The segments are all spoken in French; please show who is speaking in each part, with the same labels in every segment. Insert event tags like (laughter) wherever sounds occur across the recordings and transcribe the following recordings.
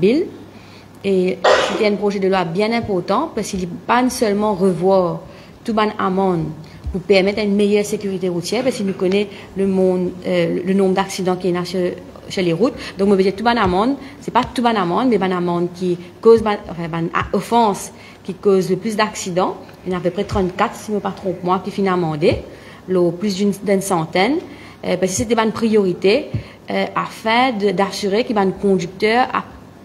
Speaker 1: Bill. Et c'était un projet de loi bien important parce qu'il pas seulement revoir tout ban amende pour permettre une meilleure sécurité routière parce qu'il nous connaît le, monde, euh, le nombre d'accidents qui est sur, sur, les routes. Donc, on veut dire tout ban amende, c'est pas tout ban amende, mais ban amende qui cause, enfin, ban offense qui cause le plus d'accidents. Il y en a à peu près 34, si je ne me trompe moi, qui finissent amendés, plus d'une centaine. Euh, parce que c'était une priorité euh, afin d'assurer qu'il un conducteur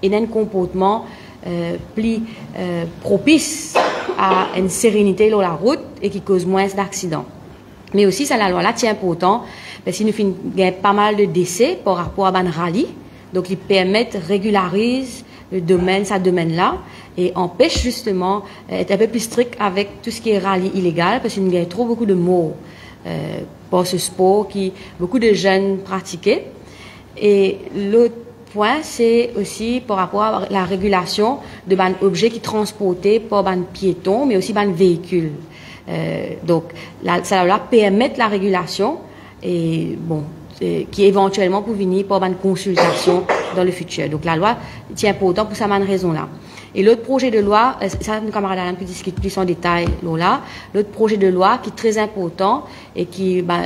Speaker 1: et un comportement euh, plus euh, propice à une sérénité sur la route et qui cause moins d'accidents. Mais aussi, ça, la loi là, c'est important, parce qu'il nous fait pas mal de décès par rapport à un rallye. Donc, ils permettent, régularisent le domaine, ça domaine-là, et empêche justement d'être un peu plus strict avec tout ce qui est rallye illégal, parce qu'il y a trop beaucoup de mots euh, pour ce sport qui beaucoup de jeunes pratiquaient. Et l'autre point, c'est aussi par rapport à la régulation de ban objets qui transportés par ban piétons, mais aussi ban véhicules. Euh, donc, ça va permettre la régulation et bon, qui éventuellement pour venir par une consultation dans le futur. Donc, la loi tient important pour cette raison-là. Et l'autre projet de loi, euh, ça, nos camarades Alain peut discuter plus en détail là. L'autre projet de loi qui est très important et qui, ben,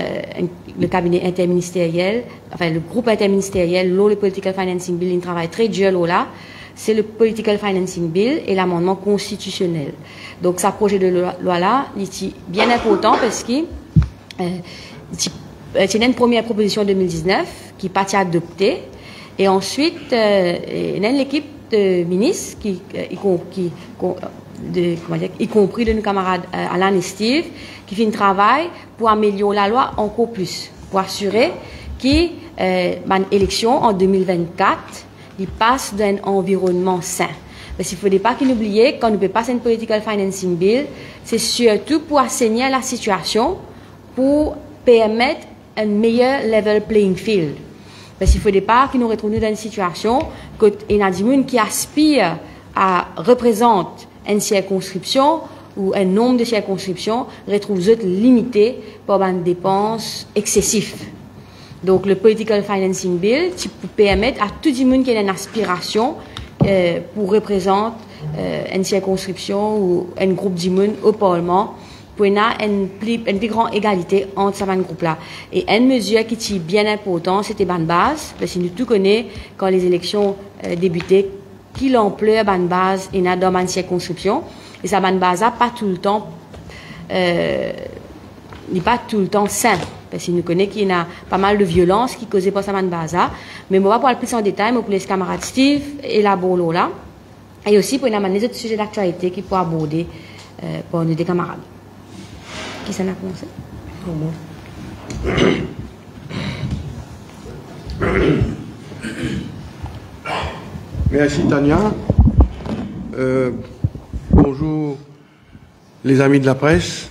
Speaker 1: le cabinet interministériel, enfin le groupe interministériel, le Political Financing Bill, il travaille très dur là. C'est le Political Financing Bill et l'amendement constitutionnel. Donc, ce projet de loi là, il est bien important parce que euh, c'est une première proposition en 2019 qui pas adoptée. Et ensuite, euh, l'équipe de ministres, qui, euh, y compris de nos camarades euh, Alain et Steve, qui font un travail pour améliorer la loi encore plus, pour assurer que euh, élection en 2024, il passe d'un environnement sain. Parce qu'il ne faut pas qu'il oublie, quand nous passons une political financing bill, c'est surtout pour assainir la situation, pour permettre un meilleur level playing field. Parce qu'il ne faudrait pas qu'il nous retrouvions dans une situation une qui aspire à représenter une circonscription ou un nombre de circonscriptions retrouve limité par une dépense excessive. Donc, le Political Financing Bill, qui peut à tout le monde qui a une aspiration euh, pour représenter euh, une circonscription ou un groupe d'immunes au Parlement pour une plus, grande égalité entre ces groupes-là. Et une mesure qui est bien importante, c'était ban base, parce que nous tout connaissons quand les élections euh, débutaient, qui l'ampleur ban base et dans une circonscription. Et ça ban base n'a pas tout le temps, euh, n'est pas tout le temps sain. Parce que nous connaissons qu'il y a pas mal de violence qui causait pas ça ban base Mais on va pas plus en détail, mais pour les camarades Steve et la Bolo là. Et aussi pour une les autres sujets d'actualité qui pour aborder euh, pour nos camarades. Qui s'en a commencé (coughs)
Speaker 2: Merci Tania. Euh, bonjour les amis de la presse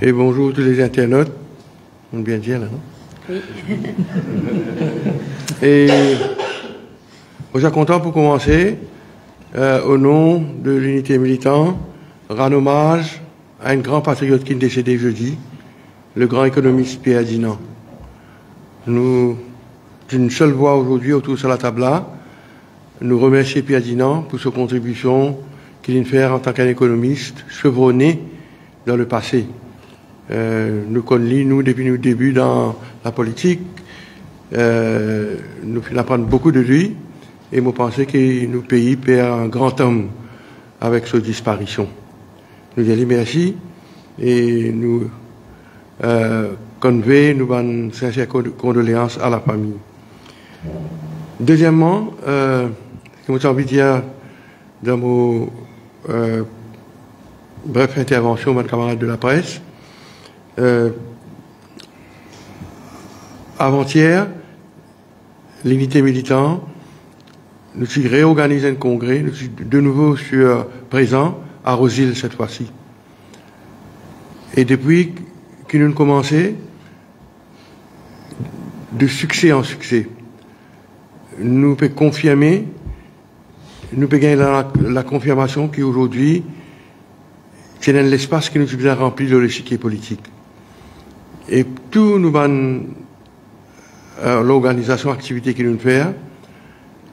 Speaker 2: et bonjour tous les internautes. On bien dire là, non? Oui. (laughs) et je suis content pour commencer, euh, au nom de l'unité militante, rendre hommage un grand patriote qui est décédé jeudi, le grand économiste Pierre Dinan. Nous, d'une seule voix aujourd'hui autour de la table nous remercions Pierre Dinan pour sa contribution qu'il vient faire en tant qu'un économiste chevronné dans le passé. Euh, nous connaissons, depuis le début dans la politique, euh, nous apprenons beaucoup de lui et nous pensons que nous pays perd un grand homme avec sa disparition. Nous disons merci et nous euh, conveyons nos sincères condoléances à la famille. Deuxièmement, euh, comme j'ai envie de dire dans mon euh, bref intervention, mon camarade de la presse, euh, avant-hier, l'unité militant, nous avons réorganisé un congrès, nous sommes de nouveau sur présent à Rosil cette fois-ci. Et depuis que nous avons commencé, de succès en succès, nous pouvons confirmer, nous pouvons gagner la, confirmation qu'aujourd'hui, c'est l'espace que nous avons rempli de l'échiquier politique. Et tout nous euh, l'organisation, activité que nous faisons,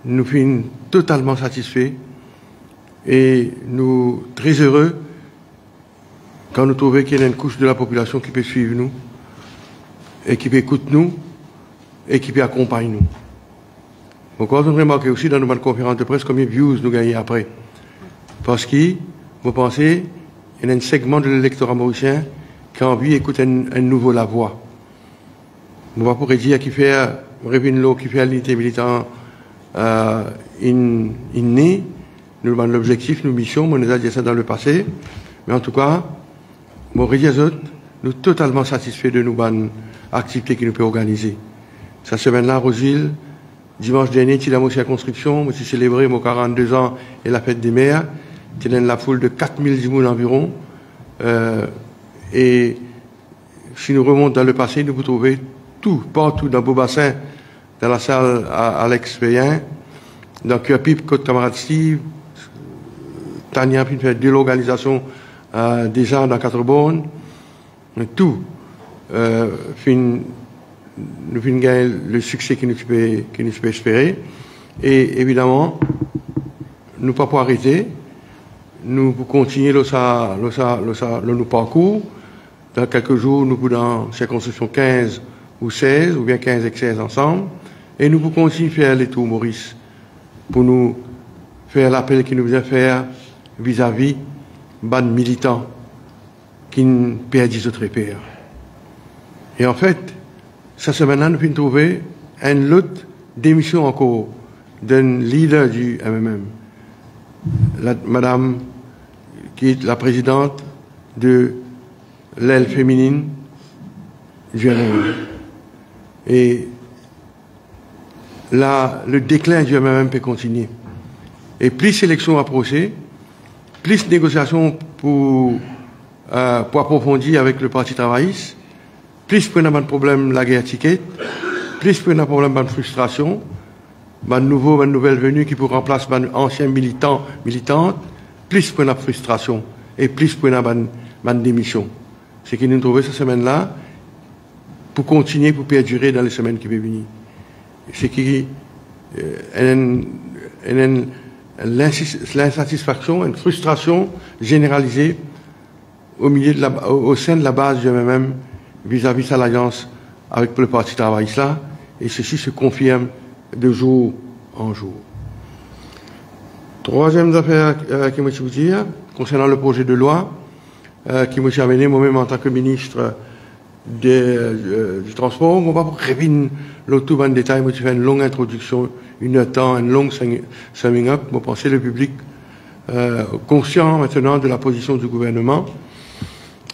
Speaker 2: nous sommes totalement satisfaits et nous très heureux quand nous trouvons qu'il y a une couche de la population qui peut suivre nous, et qui peut écouter nous, et qui peut accompagner nous. On a remarqué aussi dans nos conférences de presse combien de views nous gagnons après. Parce que, vous pensez, il y a un segment de l'électorat mauricien qui a envie d'écouter un, nouveau la voix. On va pour dire qui fait, l'eau qui fait l'unité militante, euh, nous avons l'objectif, nos missions, on a dit ça dans le passé, mais en tout cas, Bon, nous sommes totalement satisfaits de nos bonnes activités que nous pouvons organiser. Cette semaine-là, Rosille, dimanche dernier, tu la construction, je célébré mon 42 ans et la fête des mères. Tu la foule de 4000 personnes environ. Euh, et si nous remontons dans le passé, nous pouvons trouver tout, partout dans Beaubassin, dans la salle à Alex Payen, dans Cœur-Pipe, Côte Camarade Steve, Tania, puis fait de l'organisation euh, déjà dans quatre bornes, tout euh, fin, nous fin gagner le succès que nous pouvons espérer. Et évidemment, nous pas pour arrêter, nous continuer le, ça, le, ça, le, le, parcours. Dans quelques jours, nous pouvons dans circonscription 15 ou 16, ou bien 15 et 16 ensemble. Et nous pouvons continuer faire les tours, Maurice, pour nous faire l'appel qu'il nous vient faire vis-à-vis ban militants qui perdent autres pères. Et en fait, cette semaine-là, nous avons trouver une autre démission encore d'un leader du MMM, la, madame qui est la présidente de l'aile féminine du MMM. Et là, le déclin du MMM peut continuer. Et plus l'élection approchait, plus de négociations pour, euh, pour approfondir avec le Parti travailliste, plus pour un problème la guerre ticket, plus pour un problème de frustration, de nouveau, de nouvelle venue qui pour remplacer anciens militants, militantes, plus pour une frustration et plus pour une démission. Ce que nous trouvons cette semaine-là pour continuer, pour perdurer dans les semaines qui vont venir. C'est qui, euh, l'insatisfaction, une frustration généralisée au, milieu de la, au, sein de la base du MMM vis-à-vis de l'alliance avec le Parti travailliste et ceci se confirme de jour en jour. Troisième affaire euh, vous dire, concernant le projet de loi euh, qui m'a amené moi-même en tant que ministre euh, du transport, on va revenir tout en détail, je faire une longue introduction une une longue summing up. Vous pensez le public euh, conscient maintenant de la position du gouvernement.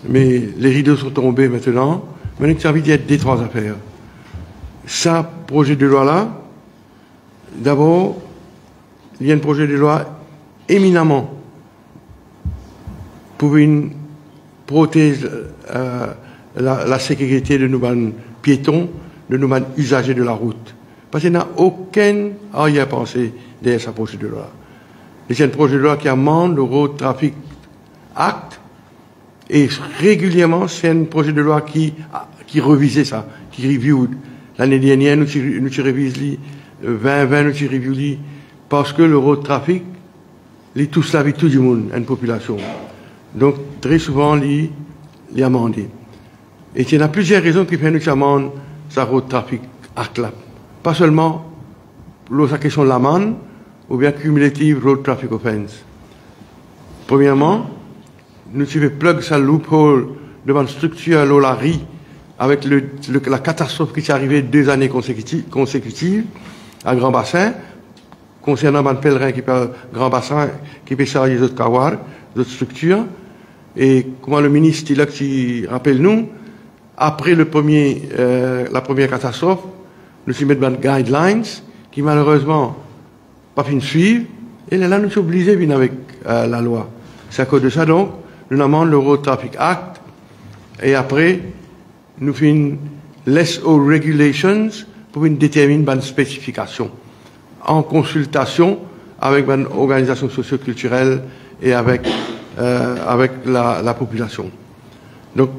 Speaker 2: Mais les rideaux sont tombés maintenant. Maintenant, envie d'y être des trois affaires. Ça, projet de loi-là, d'abord, il y a un projet de loi éminemment pour une prothèse euh, la, sécurité de nos piétons, de nos usagers de la route. Parce qu'il n'y a aucun arrière-pensée derrière sa projet de loi. C'est un projet de loi qui amende le Road Traffic Act et régulièrement, c'est un projet de loi qui, qui revisait ça, qui review. L'année dernière, nous, nous révisé 2020, nous review parce que le road traffic, il touche la vie tout le monde, une population. Donc, très souvent, il est amendé. Et il y a plusieurs raisons qui font nous amender ce road traffic act là. Pas seulement la question de l'amende ou bien cumulative road traffic offense. Premièrement, nous avons plug sa loophole devant une structure l'olari avec la catastrophe qui s'est arrivée deux années consécutives, à Grand Bassin, concernant un pèlerin qui peut Grand Bassin, qui peut charger les autres kawar, d'autres structures. Et comment le ministre, il rappelle nous, après le premier, euh, la première catastrophe, mis des guidelines qui malheureusement pas fin suivre et là nous sommes obligés de venir avec euh, la loi. C'est à cause de ça donc nous demandons le Road Traffic Act et après nous faisons les regulations pour une déterminer une spécification en consultation avec une organisation socioculturelle et avec euh, avec la, la population. Donc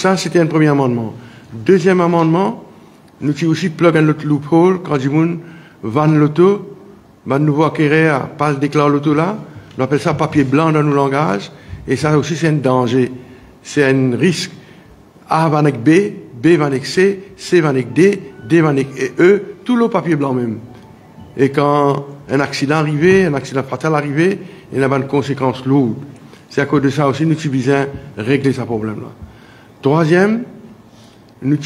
Speaker 2: ça c'était un premier amendement. Deuxième amendement, nous avons aussi plug autre loophole quand van l'auto, ben nouveau acquérir, pas déclare l'auto là, on appelle ça papier blanc dans nos langages, et ça aussi c'est un danger, c'est un risque. A va avec B, B va avec C, C va avec D, D va avec E, tout le papier blanc même. Et quand un accident arrivé, un accident fatal arrivé, il y a une conséquence lourde. C'est à cause de ça aussi nous de régler ce problème-là. Troisième, nous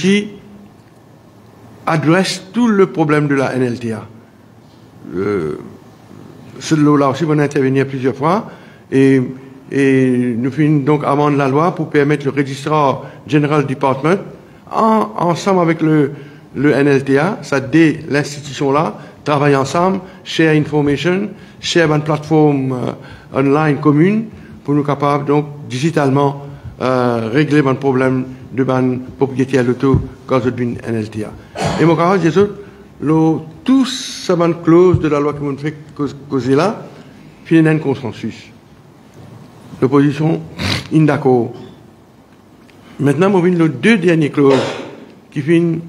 Speaker 2: adresse tout le problème de la NLTA. Euh, là aussi, on a intervenir plusieurs fois et, et nous faisons donc amende la loi pour permettre le registrar General Department, en, ensemble avec le, le NLTA, ça dé l'institution-là, travaille ensemble, share information, share une plateforme euh, online commune pour nous capables donc digitalement régler un problème de ban propriété à l'auto quand je une NLTA. Et mon les autres, le, tous ces clauses de la loi que vous fait causer là, finissent un consensus. L'opposition, in d'accord. Maintenant, on les deux dernières clauses qui finissent,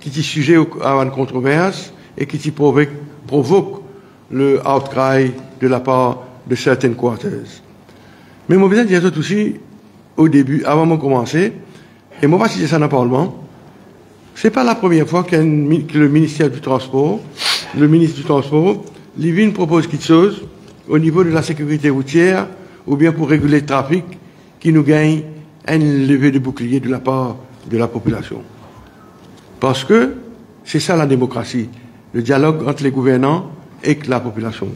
Speaker 2: qui sont sujet à une controverse et qui provoquent provoque le outcry de la part de certaines quarters. Mais mon besoin dire aussi, au début, avant de commencer, et moi, si c'est ça dans le Parlement, c'est pas la première fois que le ministère du Transport, le ministre du Transport, Livine propose quelque chose au niveau de la sécurité routière ou bien pour réguler le trafic qui nous gagne un levé de bouclier de la part de la population. Parce que c'est ça la démocratie, le dialogue entre les gouvernants et la population.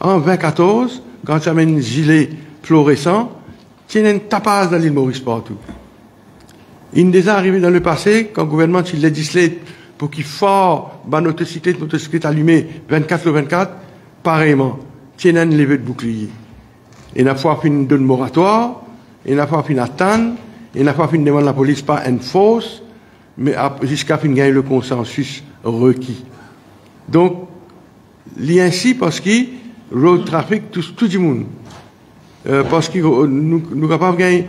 Speaker 2: En 2014, quand un gilet fluorescent, a une tapage dans l'île Maurice partout. Il est déjà arrivé dans le passé, quand le gouvernement il législait pour qu'il fort ma motocyclette, motocyclette allumée 24 sur 24, pareillement, tient un levé de bouclier. Et n'a pas fait une moratoire, et n'a pas fait une attente, et n'a pas une demande de la police pas une force, mais jusqu'à fin gagner le consensus requis. Donc, il ainsi parce que road traffic tout, tout le monde. Euh, parce que nous, capables de gagner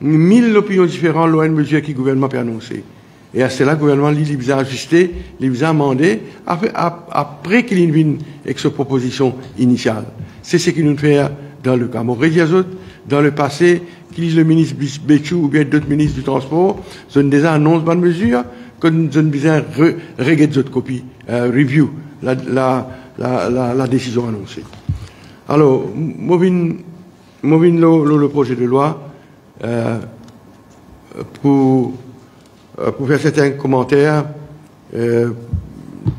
Speaker 2: mille opinions différentes, loin de mesures que le gouvernement peut annoncer. Et à cela, le gouvernement, il a ajusté, il a amendé, après qu'il vienne avec sa proposition initiale. C'est ce qu'il nous fait dans le cas. Dans le passé, qu'il le ministre Béchou ou bien d'autres ministres du Transport, ils ont déjà annoncé bonne mesure, que nous avons besoin de régler d'autres copies, euh, review, la, la, la, la, décision annoncée. Alors, moving, moving le, projet de loi, euh, pour, euh, pour faire certains commentaires euh,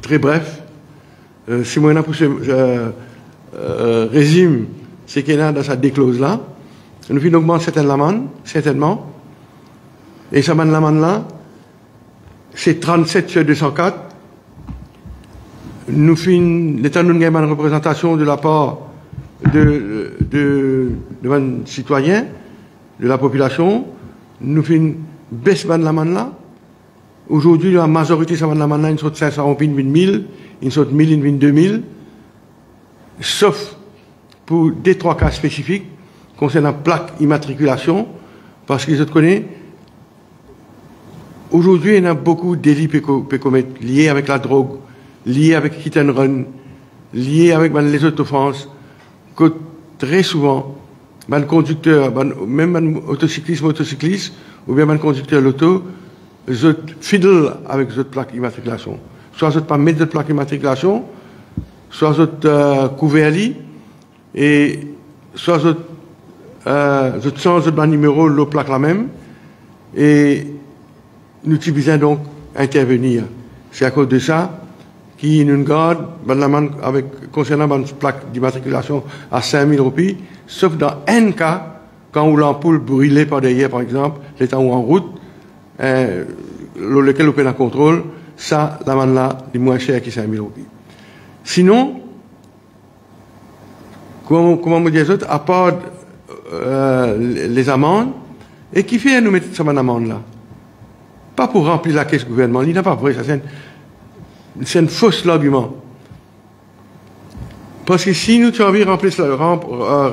Speaker 2: très brefs. si moi, pour résume ce qu'il y a dans cette déclose là, nous finissons augmenter certaines lamandes, certainement. Et cette lamande là, c'est 37 sur 204. Nous finissons, l'État nous une représentation de la part de, de, de, de citoyens de la population, nous faisons une baisse de la manne là. Aujourd'hui, la majorité de la manne là, une sorte 500 une 1000, une sorte 1000, une 2000. Sauf pour des trois cas spécifiques concernant plaque immatriculation, parce qu'ils se connaissent. Aujourd'hui, il y a beaucoup de délits liés avec la drogue, liés avec hit and run, liés avec les autofenses, que très souvent, un conducteur, même un autocycliste, motocycliste, ou bien un conducteur l'auto, je fidèle avec cette plaque d'immatriculation. Soit je pas mettre de plaque d'immatriculation, soit je euh, couvert et soit je, euh, je change de numéro, le plaque la même, et nous utilisons donc intervenir. C'est à cause de ça qui nous garde, avec, concernant une plaque d'immatriculation à 5000 roupies, sauf dans un cas, quand l'ampoule brûlait par derrière, par exemple, l'état en route, euh, lequel on peut la contrôle, ça, l'amende là, est moins cher que 5 000 roupies. Sinon, comment, comment me dire à part euh, les amendes, et qui fait nous mettre cette amende là? Pas pour remplir la caisse gouvernement, il n'a pas vrai, ça c'est un faux argument. Parce que si nous avons rempli,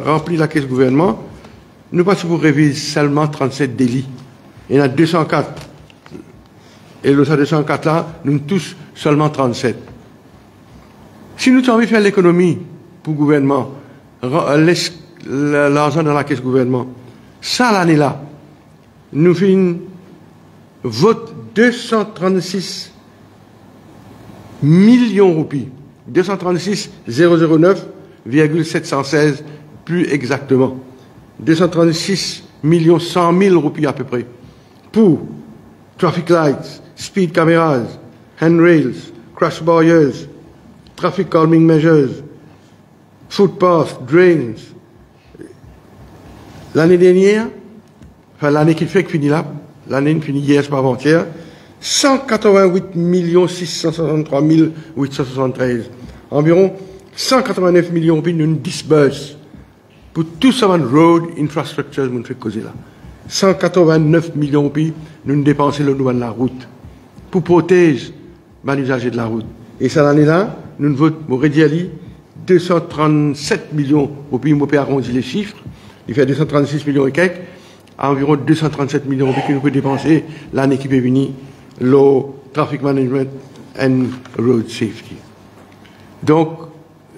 Speaker 2: rempli la caisse gouvernement, nous passons pour réviser seulement 37 délits. Il y en a 204. Et le 204 là, nous tous seulement 37. Si nous avons envie de faire l'économie pour le gouvernement, laisse l'argent dans la caisse gouvernement, ça l'année-là, nous faisons vote 236 millions roupies. 236 009,716 plus exactement. 236 millions 100 000 roupies à peu près. Pour traffic lights, speed cameras, handrails, crash barriers, traffic calming measures, footpaths, drains. L'année dernière, enfin l'année qui fait que finit là, l'année finit hier, pas avant-hier, 188 663 873. Environ 189 millions de nous disbursent pour tout ça, road infrastructure, nous fait causer là. 189 millions de nous dépensons le de la route pour protéger les usagers de la route. Et cette année-là, nous votons, 237 millions au pays, on peut les chiffres. Il fait 236 millions et quelques, environ 237 millions que nous pouvons dépenser l'année qui peut venir, le traffic management and road safety. Donc,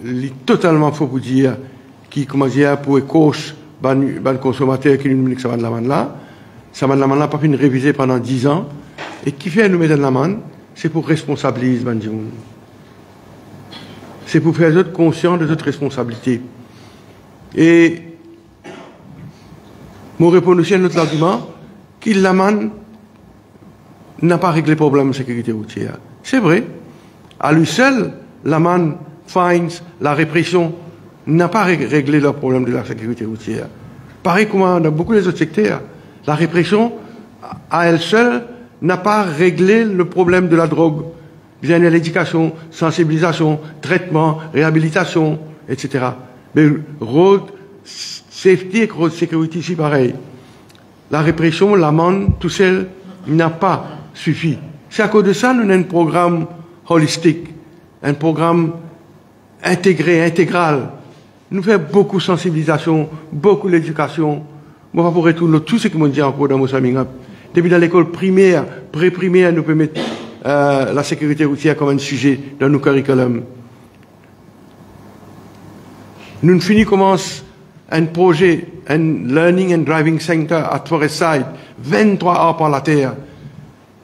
Speaker 2: il est totalement faux pour dire qui, comment dire, pour écoche, ban consommateur qui nous ça va de la manne là. Ça va de la manne là, pas fini réviser pendant 10 ans. Et qui fait nous mettre de la manne, c'est pour responsabiliser C'est pour faire les autres conscients de notre responsabilité. Et, mon répondre aussi à notre argument, qu'il la manne n'a pas réglé le problème de sécurité routière. C'est vrai. À lui seul, la manne, fines, la répression, n'a pas réglé le problème de la sécurité routière. Pareil comme dans beaucoup des autres secteurs, la répression, à elle seule, n'a pas réglé le problème de la drogue. A l'éducation, sensibilisation, traitement, réhabilitation, etc. Mais road safety et road security, c'est pareil. La répression, l'amende, tout seul, n'a pas suffi. C'est à cause de ça, nous avons un programme holistique, un programme intégré, intégral, nous faisons beaucoup de sensibilisation, beaucoup d'éducation. Moi, pour retourner tout ce que m'ont dit encore dans mon Depuis dans l'école primaire, pré-primaire, nous pouvons mettre euh, la sécurité routière comme un sujet dans nos curriculums. Nous finissons commence un projet, un Learning and Driving Center à Forestside, 23 heures par la terre.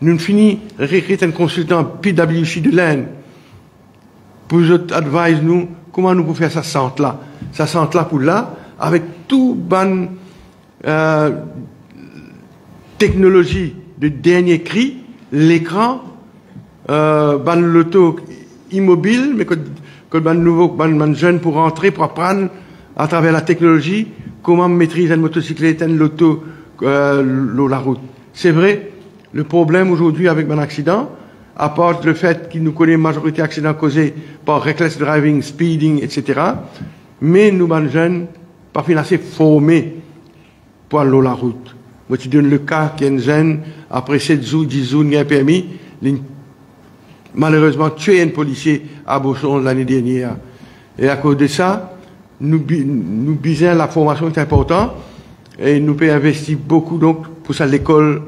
Speaker 2: Nous finissons recruter un consultant PWC de l'Inde pour advise nous comment nous pouvons faire ça centre là ça sent là pour là, avec tout ban euh, technologie de dernier cri, l'écran, euh, ban l'auto immobile, mais que, que ban nouveau, ban, jeune pour rentrer, pour apprendre à travers la technologie comment maîtriser une motocyclette, une l'auto, euh, la route. C'est vrai, le problème aujourd'hui avec mon accident, à part le fait qu'il nous connaît majorité d'accidents causés par reckless driving, speeding, etc., mais nous, les jeunes, pas assez formés pour aller la route. Moi, tu donnes le cas qu'un jeune, après 7 jours, 10 jours, il a permis, malheureusement tué un policier à Beauchamp l'année dernière. Et à cause de ça, nous, nous la formation est importante et nous pouvons investir beaucoup donc pour ça l'école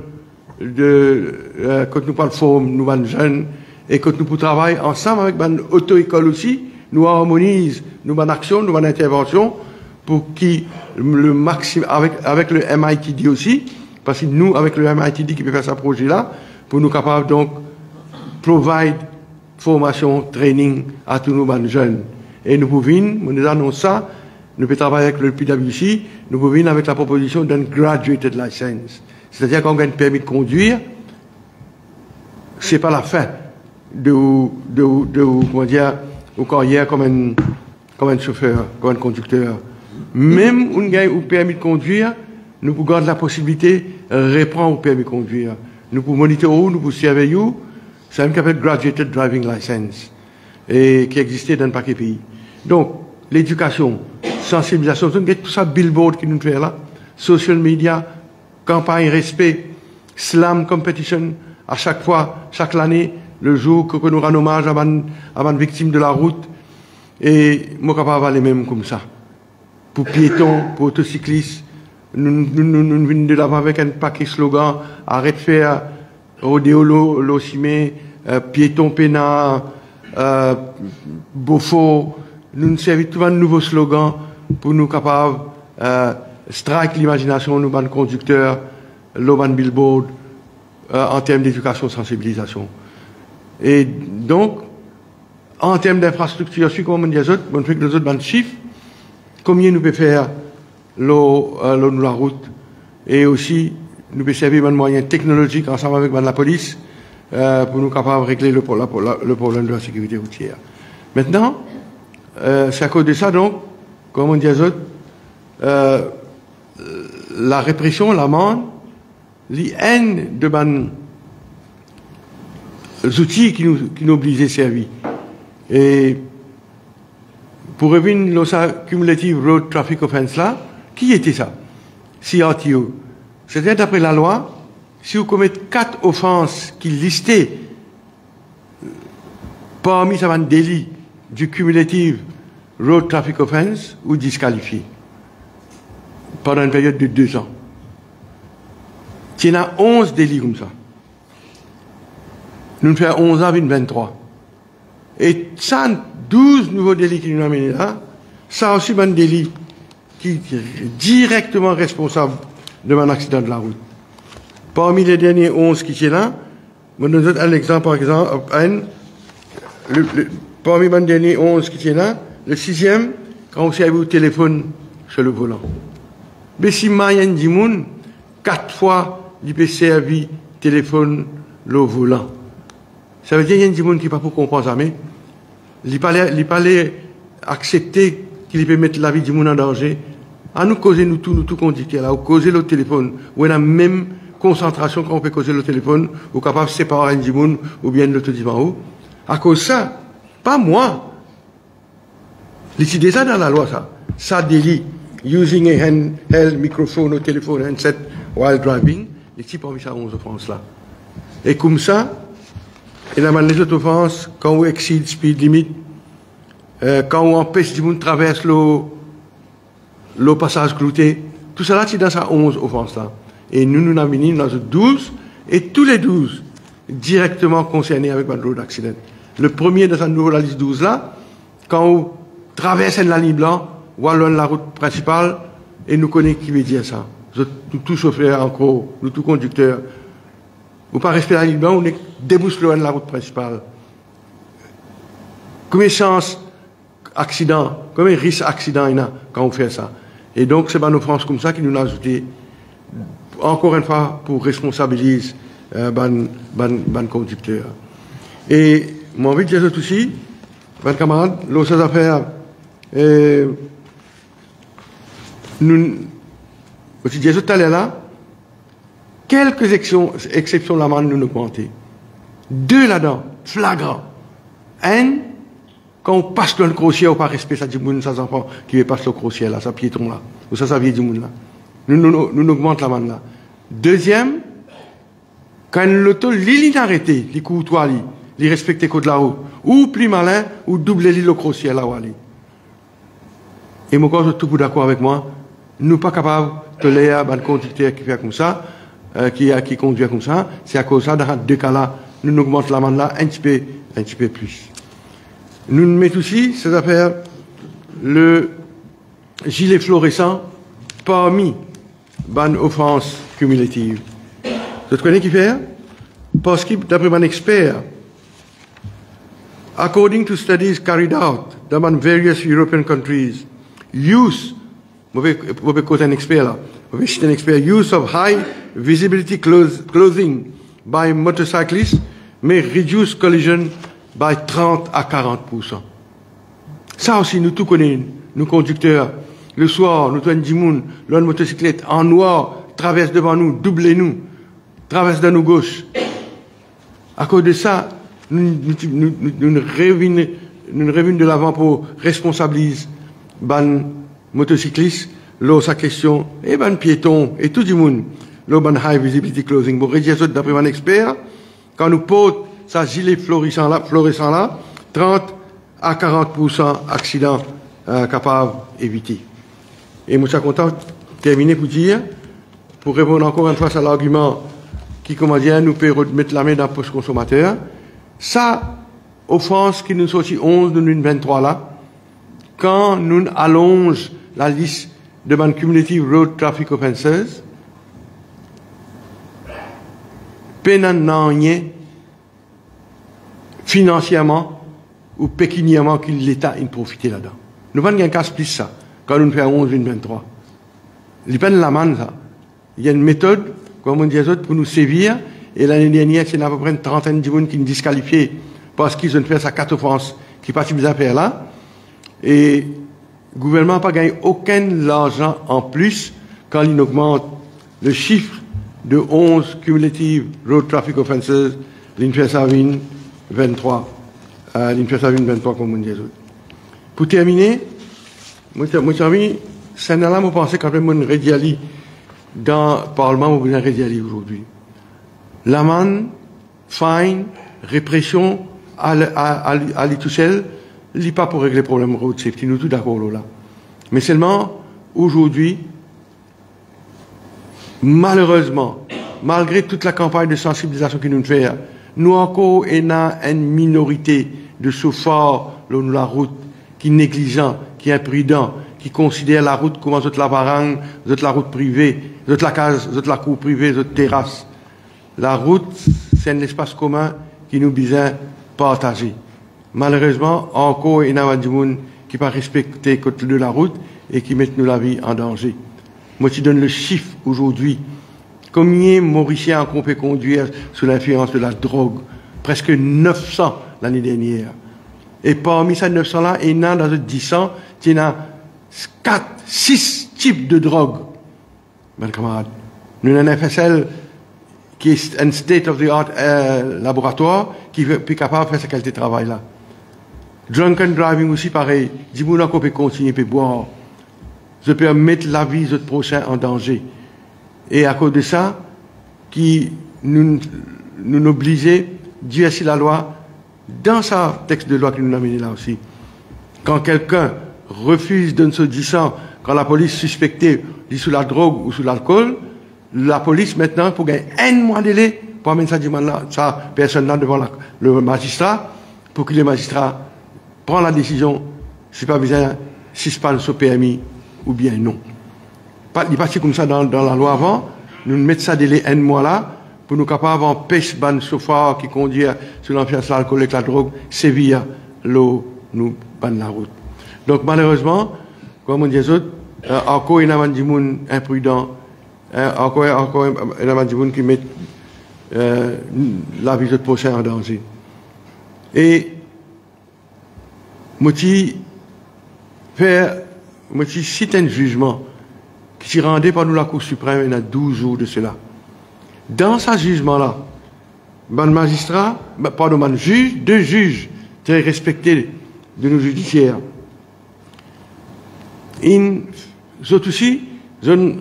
Speaker 2: de euh, quand nous parlons forme nous sommes jeunes et quand nous travaillons ensemble avec une auto-école aussi nous harmonise nous avons action, nous avons intervention pour qui le maximum, avec, avec le MITD aussi, parce que nous, avec le MITD qui peut faire ce projet-là, pour nous capables donc provide formation, training à tous nos jeunes. Et nous pouvons, nous annonçons ça, nous pouvons travailler avec le PWC, nous pouvons avec la proposition d'un graduated license. C'est-à-dire qu'on a un permis de conduire, c'est pas la fin de, de, de, comment dire, ou carrière comme un, comme un chauffeur, comme un conducteur. Même un gars au permis de conduire, nous pouvons garder la possibilité de reprendre au permis de conduire. Nous pouvons monitorer, nous pouvons surveiller. C'est un qui s'appelle Graduated Driving License, et qui existait dans un paquet pays. Donc, l'éducation, sensibilisation, tout ça, billboard qui nous fait là, social media, campagne respect, slam competition, à chaque fois, chaque année, le jour que nous rendons hommage à une victime de la route, et moi, capable aller même comme ça. Pour piétons, pour autocyclistes, nous, venons de l'avant avec un paquet slogan, arrête de faire rodéo l'ossimé, euh, piéton pénal, euh, Beaufort, nous nous servons tout un nouveau slogan pour nous capables euh, strike l'imagination, nous ban conducteurs, l'oban billboard, euh, en termes d'éducation, sensibilisation. Et donc, en termes d'infrastructure, je suis comme les autres, on fait que les autres ban chiffres, combien nous pouvons faire l'eau, euh, la route, et aussi, nous pouvons servir un moyen technologique ensemble avec la police, euh, pour nous capables de régler le, le, problème de la sécurité routière. Maintenant, euh, c'est à cause de ça, donc, comme on dit les autres, euh, la répression, l'amende, les de ban les outils qui nous, qui nous obligent à servir. Et pour revenir à la cumulative road traffic offense là, qui était ça? CRTO. C'était d'après la loi, si vous commettez quatre offenses qui listaient parmi ces délits du cumulative road traffic offense, ou disqualifié pendant une période de deux ans. Il y en a 11 délits comme ça. Nous faisons 11 ans, 23. Et ça, 12 nouveaux délits qui nous amenés là, ça aussi un délit qui est directement responsable de mon accident de la route. Parmi les derniers 11 qui sont là, je vous donne un exemple, par exemple, parmi les derniers 11 qui sont là, le sixième, quand vous avez au téléphone sur le volant. Mais si Mayen Dimoun, quatre fois, il peut servir téléphone le volant. Ça veut dire qu'il y a des gens qui ne pas pour comprendre ça, mais il ne pas accepter qu'il peut mettre la vie du monde en danger. À nous causer, nous tous, nous tous conducteurs, là, ou causer le téléphone, ou la même concentration qu'on peut causer le téléphone, ou capable de séparer un monde, ou bien l'autre haut. À cause de ça, pas moi. C'est déjà dans la loi, ça. Ça délit using a handheld microphone ou téléphone handset while driving, les types ont mis ça 11 offenses là. Et comme ça, il a les autres offenses, quand on exceed speed limit, euh, quand on empêche du monde traverser le, le passage clouté, tout cela, c'est dans ça 11 offenses là. Et nous, nous avons mis dans 12, et tous les 12 directement concernés avec un road accident. Le premier de cette nouvelle liste 12 là, quand on traverse la ligne blanche, Wallon la route principale, et nous connaissons qui veut dire ça. Nous tous chauffeurs encore, nous tous conducteurs. Ou pas la ligne blanche, on est débousselé la route principale. Combien de chances accident, combien de risques accident il y a quand on fait ça. Et donc, c'est nos France comme ça qui nous a ajouté, encore une fois, pour responsabiliser euh, ban, ban, conducteur. Et, mon envie de dire aussi, ban camarades, l'autre affaire, euh, nous, aussi dit tout à l'heure là, quelques exceptions, exceptions la nous augmenter. Deux là-dedans, flagrant. Un, quand on passe dans le crossier, on pas respect ça dit moun, ça enfants qui passer le crossier là, ça piéton là, ou ça, ça du monde là. Nous, nous, nous, augmentons la main là. Deuxième, quand l'auto, l'île arrêté, les courtois, les respecter code de la route, ou plus malin, ou doubler le crossier là où aller. Et mon corps, tout d'accord avec moi, nous pas capables de lire un conducteur qui comme ça, euh, qui, qui conduit comme ça. C'est à cause de ça, dans deux cas-là, nous augmentons la main là un petit peu, un petit peu plus. Nous mettons aussi, cette affaire, le gilet fluorescent parmi ban offense cumulative. Vous connaissez qui fait? Parce que, d'après un expert, according to studies carried out dans various European countries, use mauvais côté un expert là. Mauvais un expert. Use of high visibility clothing by motorcyclists may reduce collision by 30 à 40 Ça aussi, nous tout connaissons, nous conducteurs. Le soir, nous avons du monde, l'autre motocyclette en noir traverse devant nous, doublez nous, traverse dans nos gauches. À cause de ça, nous, nous, nous, nous, de l'avant pour responsabiliser motocycliste, l'eau sa question, et ban piéton, et tout le monde, l'eau ban high visibility closing. Bon, d'après un expert, quand nous posons sa gilet florissant là, florissant là, 30 à 40% accidents euh, capables d'éviter. Et moi, je suis content de terminer pour dire, pour répondre encore une fois à l'argument qui, comment dire, nous peut mettre la main dans le poste consommateur, ça, offense qui nous sortit 11 de 2023 là, quand nous allonge la liste de ban cumulative road traffic offenses, peine financièrement ou pécuniairement que l'État ait profité là-dedans. Nous avons un cas plus ça, quand nous faisons 11 2023. Il a la manne, ça. Il y a une méthode, comme on dit pour nous sévir. Et l'année dernière, c'est à peu près une trentaine de gens qui nous disqualifiés parce qu'ils ont fait sa carte France qui participent à affaires là. Et le gouvernement n'a pas gagné aucun argent en plus quand il augmente le chiffre de 11 cumulative road traffic offenses, l'Infesavine 23, euh, l'Infesavine 23 comme on dit. Pour terminer, j'ai envie, c'est là, je pense quand même, on dans le Parlement, besoin de aujourd'hui. L'amende, fine, répression, à, à, à, tout seul, n'est pas pour régler le problème road safety, nous tous d'accord là. Mais seulement, aujourd'hui, malheureusement, malgré toute la campagne de sensibilisation que nous faisons, nous encore, avons une minorité de chauffeurs sur la route qui est négligent, qui imprudent, qui considère la route comme la parang, la route privée, la case, la cour privée, la terrasse. La route, c'est un espace commun qui nous besoin partager. Malheureusement, encore, il y a des gens qui pas respecter côté de la route et qui mettent nous la vie en danger. Moi, je donne le chiffre aujourd'hui. Combien Mauriciens ont pu conduire sous l'influence de la drogue? Presque 900 l'année dernière. Et parmi ces 900-là, il y en a dans 10 ans, il y a 4, 6 types de drogue. Mes camarades. Nous avons un FSL qui est un state-of-the-art euh, laboratoire qui est capable de faire ce qualité de travail-là. Drunken driving aussi pareil. Dis-moi qu'on peut continuer à boire. Je peux mettre la vie de prochain en danger. Et à cause de ça, qui nous, nous obligeait, Dieu la loi, dans sa texte de loi qui nous a mené là aussi. Quand quelqu'un refuse de se dire quand la police suspectée dit sous la drogue ou sous l'alcool, la police maintenant, pour gagner un mois délai, pour amener ça, personne-là devant le magistrat, pour que le magistrat prenne la décision, si pas besoin, suspendre ce PMI ou bien non. Il est passé comme ça dans, la loi avant, nous mettons ça délai un mois là, pour nous capables d'empêcher ban chauffeur qui conduit sur de l'alcool et la drogue, sévir l'eau, nous ban la route. Donc malheureusement, comme on dit autres, euh, encore il y a des gens imprudents, euh, encore, il y a qui mettent euh, la vie de prochain en danger. Et moi, faire, moi, cite un jugement qui s'est rendu par nous la Cour suprême il y a 12 jours de cela. Dans ce jugement-là, un magistrat, pardon, juge, deux juges très respectés de nos judiciaires, ils ont aussi, je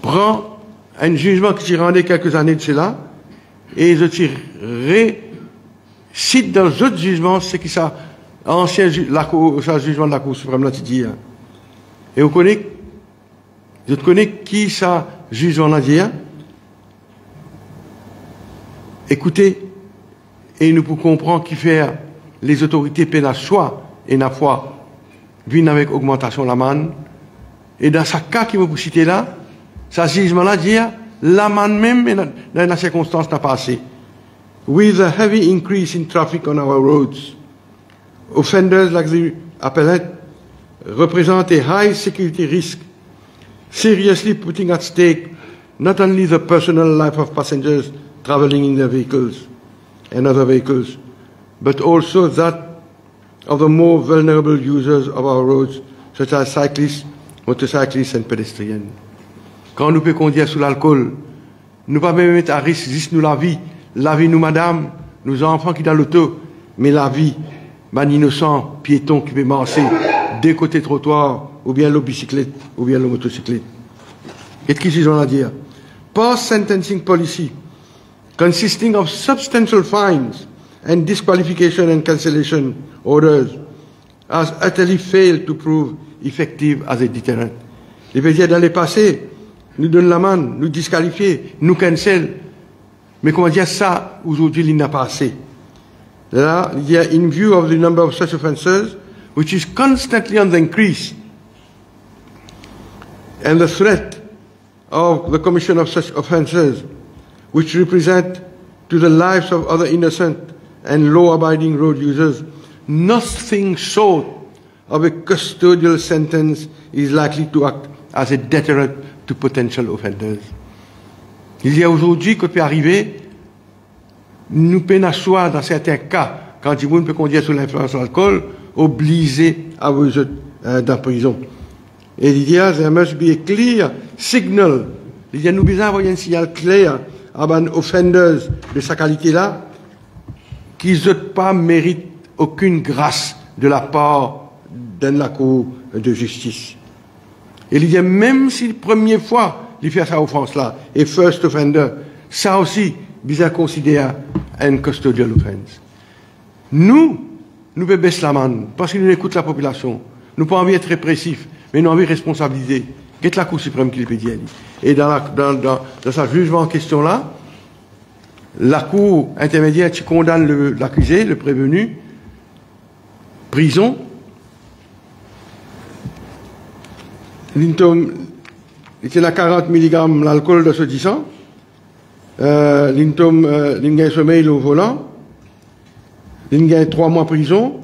Speaker 2: reprend un jugement qui s'est rendu quelques années de cela, et je cite dans autres jugements ce qui ça, ancien la cour, jugement de la Cour suprême là, dit. Hein. Et vous connaissez je connais qui ça juge en Indien Écoutez, et nous pouvons comprendre qui fait les autorités pénales soit et n'a foi viennent avec augmentation de la manne. Et dans ce cas qui vous citer là, ça jugement-là dit la manne même dans la circonstance n'a pas assez. With a heavy increase in traffic on our roads, offenders like the appellate represent a high security risk seriously putting at stake not only the personal life of passengers traveling in their vehicles and other vehicles, but also that of the more vulnerable users of our roads, such as cyclists, motorcyclists and pedestrians. Quand nous conduire sous l'alcool, nous pas même à risque juste nous la vie, la vie nous madame, nos enfants qui dans l'auto, mais la vie, man innocent piéton qui peut marcher des côtés trottoirs ou bien le bicyclette, ou bien le motocyclette. Qu'est-ce qu'ils ont à dire Post-sentencing policy, consisting of substantial fines and disqualification and cancellation orders, has utterly failed to prove effective as a deterrent. Les veut dire dans le passé, nous donnent la main, nous disqualifier, nous cancel. Mais comment dire ça, aujourd'hui, il n'a pas assez. Là, il y a in view of the number of such offences, which is constantly on the increase, and the threat of the commission of such offences, which represent to the lives of other innocent and law-abiding road users, nothing short of a custodial sentence is likely to act as a deterrent to potential offenders. Il y a aujourd'hui que peut arriver, nous pénachons dans certains cas, quand il peut conduire sous l'influence de l'alcool, obligé à vous euh, dans prison. Et il y a, there must be a clear signal. Il y a nous besoin d'avoir un signal clair à les offenders de sa qualité-là, qui ne pas mérite aucune grâce de la part d'un la Cour de justice. Et il dit, même si la première fois, il fait sa offense-là, et first offender, ça aussi, bien considéré un custodial offense. Nous, nous pouvons baisser la main, parce nous écoutons la population. Nous pas envie d'être répressifs, mais nous avons envie de responsabiliser. Qu'est-ce la Cour suprême qui le peut dire Et dans, dans, dans, dans sa jugement en question-là, la Cour intermédiaire qui condamne l'accusé, le, prévenu, prison, il a 40 mg l'alcool de ce disant, euh, l'intom, euh, sommeil au volant, il gagne 3 mois prison,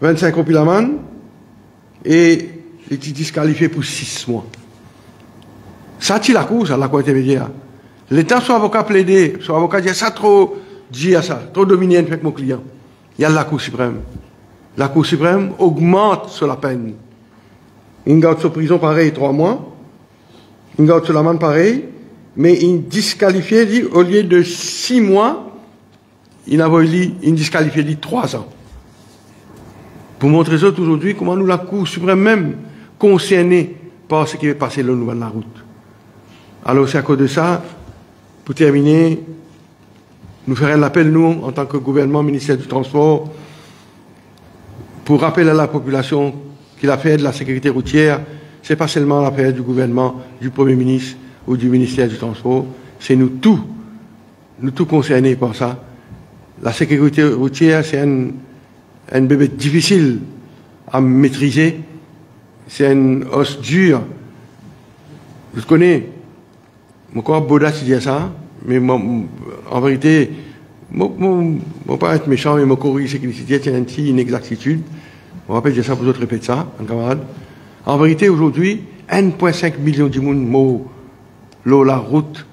Speaker 2: 25 ans et il est disqualifié pour 6 mois. Ça, c'est la Cour, ça, la Cour intermédiaire. L'État, soit avocat plaidé, soit avocat dit ça trop, dit à ça, trop dominé avec mon client. Il y a la Cour suprême. La Cour suprême augmente sur la peine. Il garde sur prison pareil trois mois. Sur l'amende pareil. Mais il disqualifie, au lieu de six mois, il a il disqualifié dit trois ans. Pour montrer ça aujourd'hui comment nous, la Cour suprême même, concernée par ce qui est passé le nouvel la route. Alors c'est à cause de ça, pour terminer, nous ferons un appel, nous, en tant que gouvernement, ministère du Transport, pour rappeler à la population que l'affaire de la sécurité routière, ce n'est pas seulement l'affaire du gouvernement, du Premier ministre ou du ministère du Transport, c'est nous tous, nous tous concernés par ça. La sécurité routière, c'est un, un bébé difficile à maîtriser, c'est un os dur. Vous connaissez, mon corps Boda qui dit ça, mais en vérité, je ne vais pas être méchant, mais je corrige ce qu'il dit, c'est une inexactitude. On pas dire ça pour d'autres répéter ça, en camarade. En vérité, aujourd'hui, 1,5 million de monde mort l'eau la route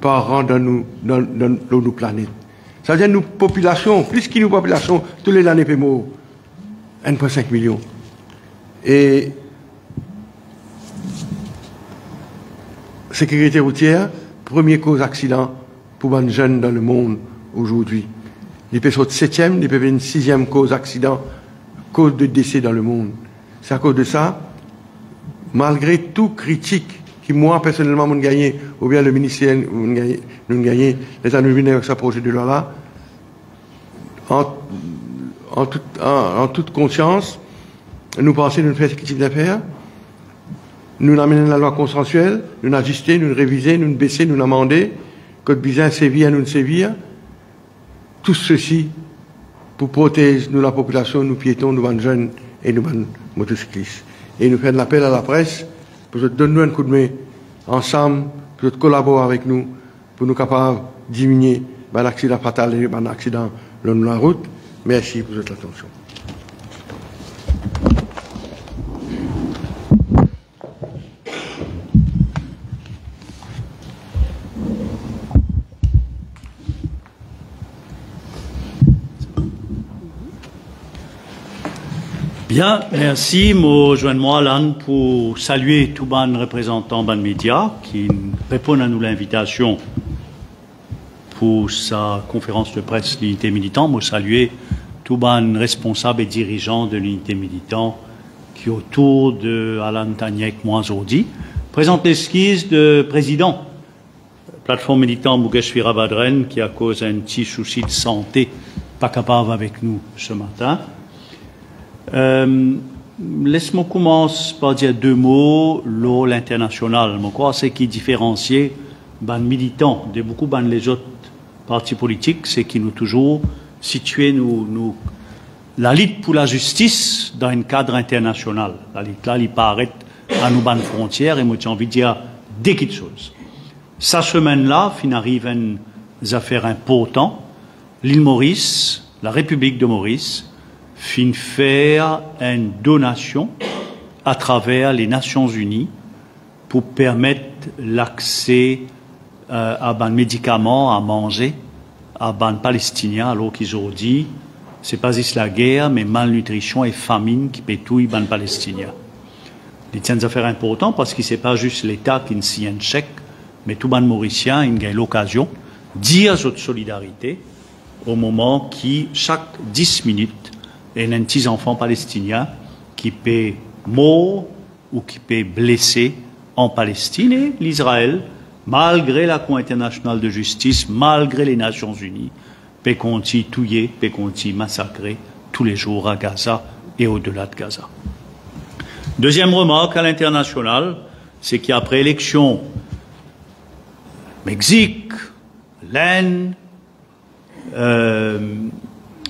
Speaker 2: par an dans nous, dans, dans, nos planètes. Ça veut dire nous population, plus qu'il nous population, tous les années peut mort. 1,5 million. Et sécurité routière, première cause d'accident pour les jeunes dans le monde aujourd'hui. Les personnes une sixième cause d'accident cause de décès dans le monde. C'est à cause de ça, malgré tout critique qui moi personnellement m'ont gagné, ou bien le ministère nous gagné, les années avec sa projet de loi-là, en, toute conscience, nous pensons nous faire ce type d'affaires, nous amener la loi consensuelle, nous ajuster, nous réviser, nous baisser, nous amender, code bizarre sévir, nous sévir. Tout ceci pour protéger nous la population, nous piétons, nous jeunes et nous motocyclistes. Et nous faisons l'appel à la presse pour nous donner un coup de main ensemble, pour collaborer avec nous, pour nous capables de diminuer l'accident fatal et l'accident le long de la route. Merci pour votre attention.
Speaker 3: Bien, merci. Moi, joins-moi, Alan, pour saluer tous les représentants ban médias qui répondent à nous l'invitation pour sa conférence de presse l'unité militant. Moi, saluer tous les responsables et dirigeants de l'unité militant qui, autour de Alan Taniek, moi aujourd'hui, présente l'esquisse de président plateforme militant Mugeswira Badren qui, à cause d'un petit souci de santé, pas capable avec nous ce matin. Euh, Laisse-moi commencer par dire deux mots. L'eau, l'international, je crois, c'est qui différencie ban militants de beaucoup ban les autres parti politique, c'est qui nous toujours situé nous, la lutte pour la justice dans un cadre international. La lutte là, il paraît à nous ban frontières et moi j'ai envie de dire des petites choses. Sa semaine-là, fin arrive une affaire importante. L'île Maurice, la République de Maurice, fin faire une donation à travers les Nations Unies pour permettre l'accès euh, à des médicaments, à manger, à des Palestiniens, alors qu'ils ont dit, c'est pas juste la guerre, mais malnutrition et famine qui pétouillent les Palestiniens. C'est une affaire importante parce que c'est pas juste l'État qui signe un chèque, mais tout monde mauricien a l'occasion de dire notre solidarité au moment qui, chaque 10 minutes, a un petit enfant palestinien qui peut mort ou qui peut blesser en Palestine et l'Israël, malgré la Cour internationale de justice, malgré les Nations unies, peut continuer tuer, peut continuer massacrer tous les jours à Gaza et au-delà de Gaza. Deuxième remarque à l'international, c'est qu'après élection, Mexique, l'Inde, euh,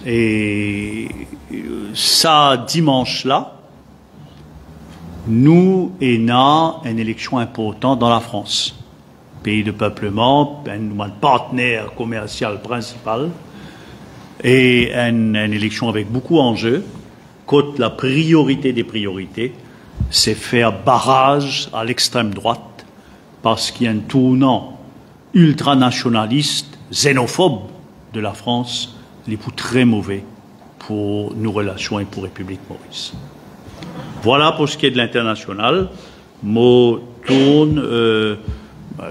Speaker 3: et ça, dimanche-là, nous avons une élection importante dans la France. Pays de peuplement, un partenaire commercial principal, et une, une élection avec beaucoup d'enjeux. Côte la priorité des priorités, c'est faire barrage à l'extrême droite parce qu'il y a un tournant ultranationaliste, xénophobe de la France, les plus très mauvais pour nos relations et pour République Maurice. Voilà pour ce qui est de l'international. Mot tourne. Euh,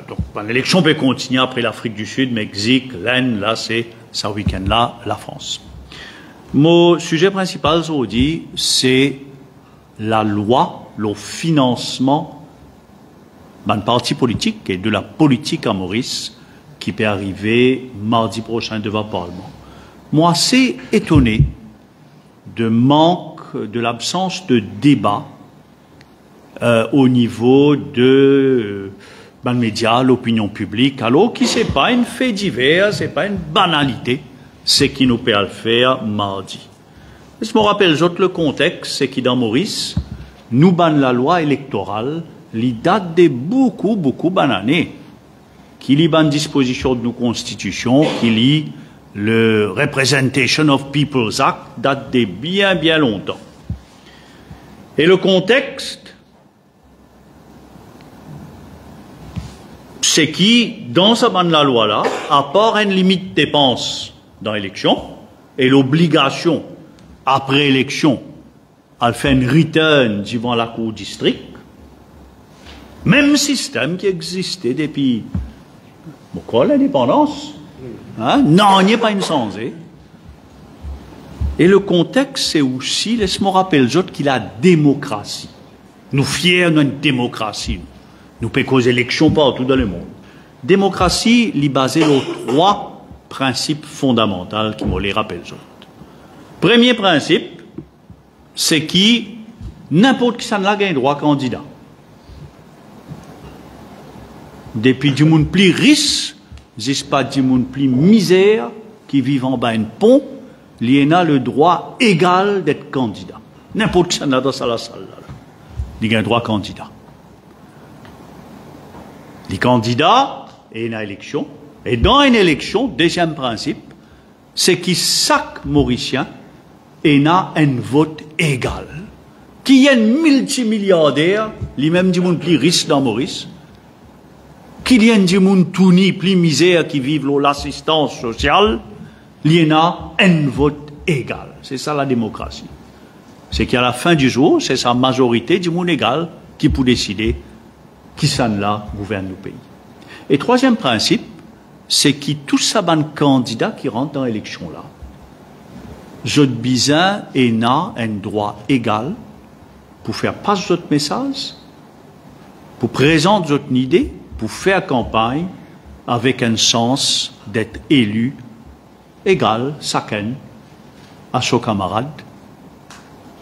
Speaker 3: donc, ben, l'élection peut continuer après l'Afrique du Sud, Mexique, l'Inde, là, c'est ce week-end-là, la France. Mon sujet principal aujourd'hui, c'est la loi le financement d'un parti politique et de la politique à Maurice qui peut arriver mardi prochain devant le Parlement. Moi, assez étonné de manque, de l'absence de débat euh, au niveau de euh, média, l'opinion publique, alors qui c'est pas une fait divers, c'est pas une banalité, c'est qui nous peut le faire mardi. Je me rappelle le contexte, c'est qui dans Maurice, nous ban la loi électorale, li date de beaucoup, beaucoup d'années, qui lit ban disposition de nos constitutions, qui lit le Representation of People's Act, date de bien, bien longtemps. Et le contexte, c'est qui, dans ce ban de la loi-là, à part une limite de dépenses dans l'élection, et l'obligation, après élection, a fait une return devant la cour district. Même système qui existait depuis pourquoi l'indépendance? Hein? Non, il n'y a pas une sensée. Et le contexte, c'est aussi, laisse-moi rappeler, qu'il a démocratie. Nous fiers notre démocratie. Nous payons des élections partout dans le monde. Démocratie, est basée sur trois principes fondamentaux qui me les rappellent. Premier principe, c'est qui n'importe qui ça n'a un droit candidat. Depuis du monde plus riche, pas du plus misère, qui vivent en bas d'un pont, il a le droit égal d'être candidat. N'importe qui n'a dans la salle. Il a un droit candidat. Les candidats, et une élection, et dans une élection, deuxième principe, c'est que chaque Mauricien a un vote égal. Qui y a un multimilliardaire, les mêmes du monde plus riche dans Maurice, qui y a du monde tout ni plus misère qui vivent l'assistance sociale, il y a un vote égal. C'est ça la démocratie. C'est qu'à la fin du jour, c'est sa majorité du monde égal qui peut décider qui s'en là gouverne le pays. Et troisième principe, c'est que tout ça, ban candidat qui rentre dans l'élection là, je besoin et n'a un droit égal pour faire passer votre message, pour présenter votre idée, pour faire campagne avec un sens d'être élu égal, chacun, à ses camarades,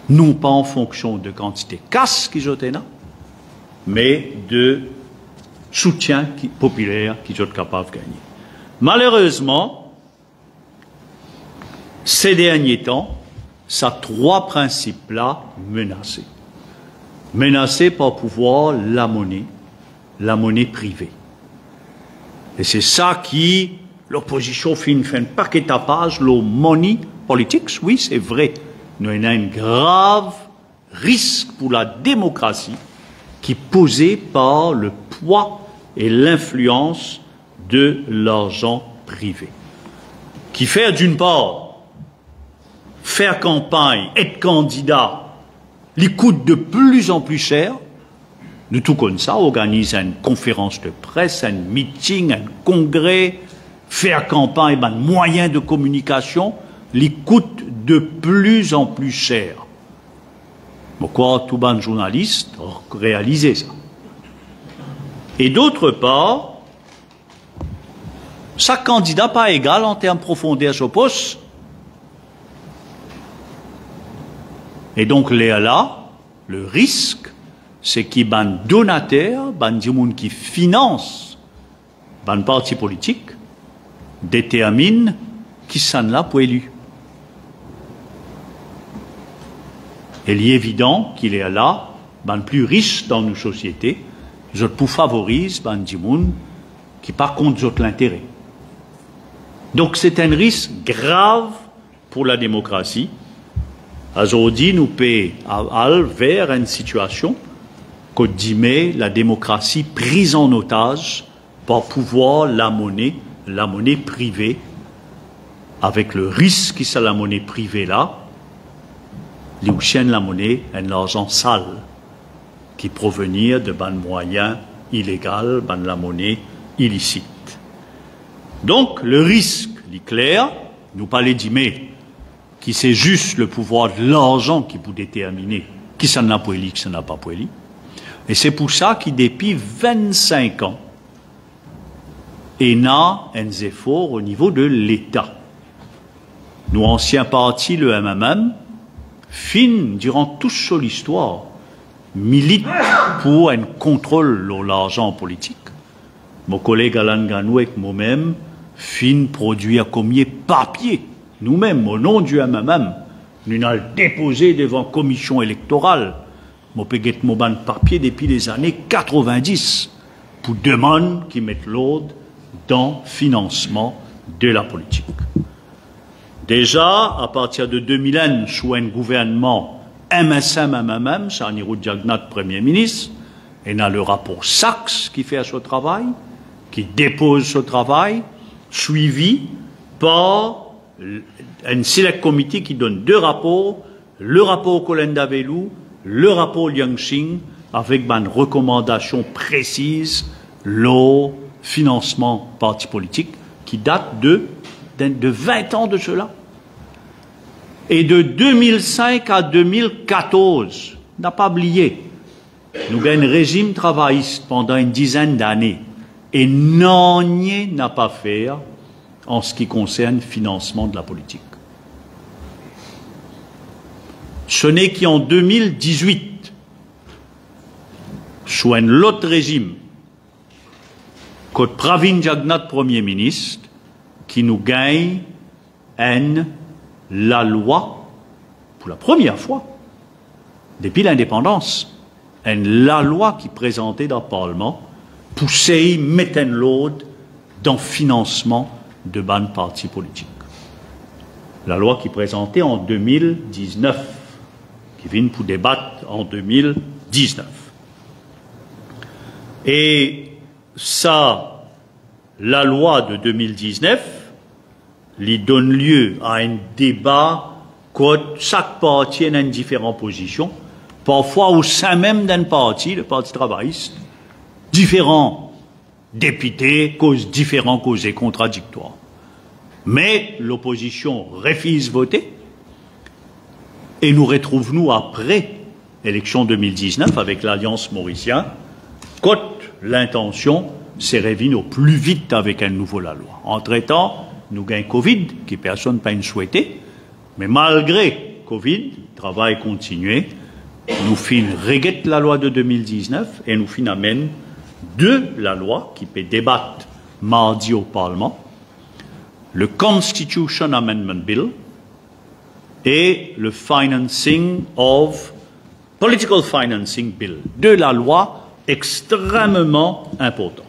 Speaker 3: non pas en fonction de quantité casse qu'ils ont mais de soutien populaire qu'ils sont capables de gagner. Malheureusement, ces derniers temps, ça trois principes-là menacés. Menacés par pouvoir la monnaie, la monnaie privée. Et c'est ça qui, l'opposition fait une, fait un paquet de tapage, le money politics, oui, c'est vrai. Nous avons un grave risque pour la démocratie qui est posé par le poids et l'influence de l'argent privé. Qui fait d'une part faire campagne, être candidat, les coûte de plus en plus cher. Nous tout comme ça, organise une conférence de presse, un meeting, un congrès, faire campagne, un moyen de communication, les coûte de plus en plus cher. Pourquoi tout bon journaliste réaliser ça Et d'autre part, chaque candidat pas égal en termes profondeur au poste. Et donc, là, le risque, c'est a un donateur, ban qui finance un parti politique, détermine qui s'en là pour élu. Il est évident qu'il est là, ban plus riche dans nos sociétés, je pour favorise ban qui par contre ont l'intérêt. Donc c'est un risque grave pour la démocratie. Aujourd'hui, nous allons vers une situation que dit la démocratie prise en otage par pouvoir la monnaie, la monnaie privée, avec le risque que la monnaie privée là, les la monnaie, un argent sale qui provenir de ban moyens illégaux, ban la monnaie illicite. Donc, le risque, est clair, nous parler d'aimer, qui c'est juste le pouvoir de l'argent qui peut déterminer qui s'en a pour qui s'en a pas pour Et c'est pour ça qu'il, depuis 25 ans, il a un effort au niveau de l'État. Nous, anciens partis, le MMM, fin, durant toute l'histoire, milite pour un contrôle de l'argent politique. Mon collègue Alain Ganouek, moi-même, fin produire combien papier, nous-mêmes, au nom du MMM, nous avons déposé devant commission électorale, mon mon papier depuis les années 90 pour demander qu'ils mettent l'ordre dans le financement de la politique. Déjà, à partir de 2001, sous un gouvernement MSM-MMM, Sarnirou Diagnat, Premier ministre, et a le rapport Sachs qui fait ce travail, qui dépose ce travail, suivi par un select committee qui donne deux rapports, le rapport Colenda Velou, le rapport Liangxing, avec une recommandation précise, le financement parti politique, qui date de, de 20 ans de cela. Et de 2005 à 2014, n'a pas oublié, nous avons un régime travailliste pendant une dizaine d'années et non n'a pas fait en ce qui concerne le financement de la politique. Ce n'est qu'en 2018, sous un autre régime, que Pravin Jagnat, Premier ministre, qui nous gagne la loi, pour la première fois, depuis l'indépendance, la loi qui présentait dans le Parlement pousser, mettre un load dans le financement de ban partis politiques. La loi qui est présentée en 2019, qui vient pour débattre en 2019. Et ça, la loi de 2019, lui donne lieu à un débat que chaque parti a une différente position, parfois au sein même d'un parti, le Parti travailliste, différents députés, causes différentes, causes contradictoires. Mais l'opposition refuse voter et nous retrouvons-nous après l'élection 2019 avec l'Alliance mauricienne, quand l'intention s'est révélée au plus vite avec un nouveau la loi. Entre-temps, nous gagnons Covid, qui personne n'a souhaité, mais malgré Covid, travail continué, nous fin reguette la loi de 2019 et nous fin amène de la loi qui peut débattre mardi au Parlement. Le Constitution Amendment Bill et le Financing of Political Financing Bill, de la loi extrêmement important.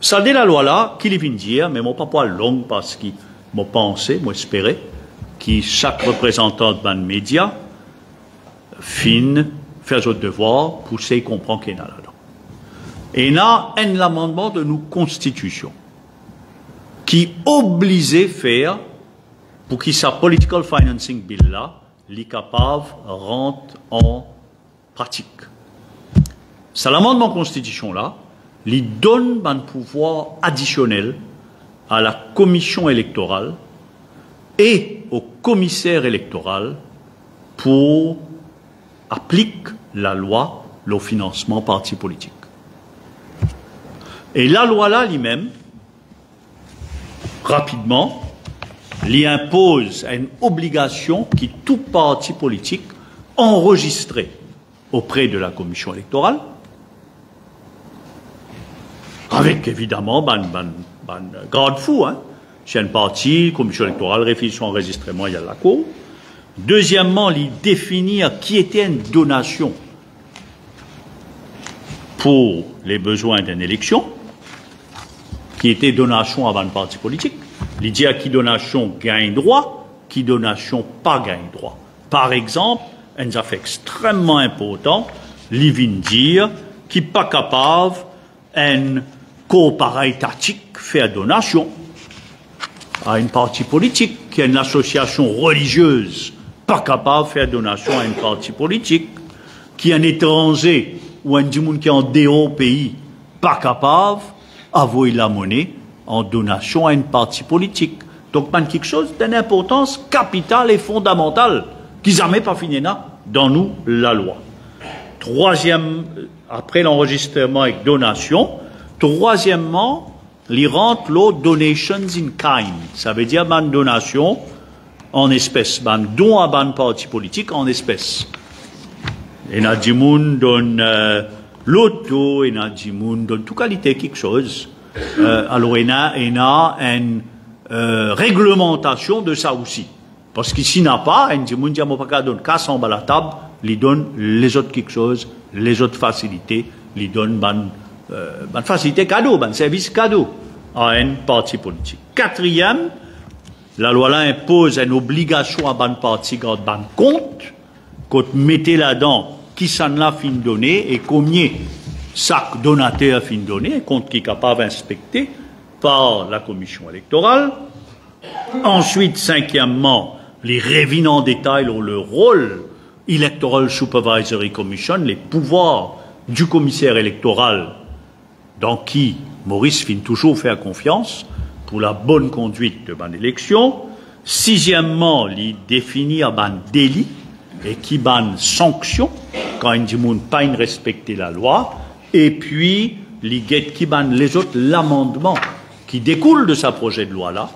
Speaker 3: Ça de la loi là, qu'il vient dire, mais mon papa long parce qu'il m'a pensé, m'a espéré, que chaque représentant de média fin faire son devoir pour essayer comprendre qu'il y a là-dedans. Et là, un amendement de nos constitutions qui obligeait faire pour que sa political financing bill là, capable rentre en pratique. C'est l'amendement constitution là, lui donne un pouvoir additionnel à la commission électorale et au commissaire électoral pour appliquer la loi le financement parti politique. Et la loi là lui-même, rapidement, lui impose une obligation qui tout parti politique enregistré auprès de la commission électorale, avec évidemment ban, ban, ban garde-fou, hein. Chez un parti, commission électorale, réflexion, enregistrement, il y a la cour. Deuxièmement, il définir qui était une donation pour les besoins d'une élection qui était donation avant le parti politique. Il dit à qui donation gagne droit, qui donation pas gagne droit. Par exemple, un fait extrêmement important, vient dire qui pas capable un coopérative tactique faire donation à une parti politique, qui est une association religieuse, pas capable de faire donation à une parti politique, qui est un étranger ou un monde qui est en dehors pays, pas capable avouer la monnaie en donation à une partie politique. Donc, c'est quelque chose d'une importance capitale et fondamentale qui jamais pas fini dans nous la loi. Troisième, après l'enregistrement avec donation, troisièmement, rentre l'autre donations in kind. Ça veut dire ban donation en espèces, ban don à ban parti politique en espèces. Et n'a donne euh, L'auto, du monde de toute qualité quelque chose. Euh, alors, il y a, une euh, réglementation de ça aussi. Parce qu'ici, il n'y a pas, monde qui donne casse en bas la table, il donne les autres quelque chose, les autres facilités, il donne euh, ban facilité cadeau, ban service cadeau à un parti politique. Quatrième, la loi là impose une obligation à ban parti quand ban compte, quand mettez là-dedans qui s'en a fin donné et combien chaque donateur fin donné, compte qui est capable d'inspecter par la commission électorale. Ensuite, cinquièmement, les révines en détail ont le rôle Electoral Supervisory Commission, les pouvoirs du commissaire électoral dans qui Maurice fin toujours faire confiance pour la bonne conduite de mon élection. Sixièmement, les définir un délit et qui ban sanction quand il dit pas respecter la loi, et puis les autres l'amendement qui découle de sa projet de loi là.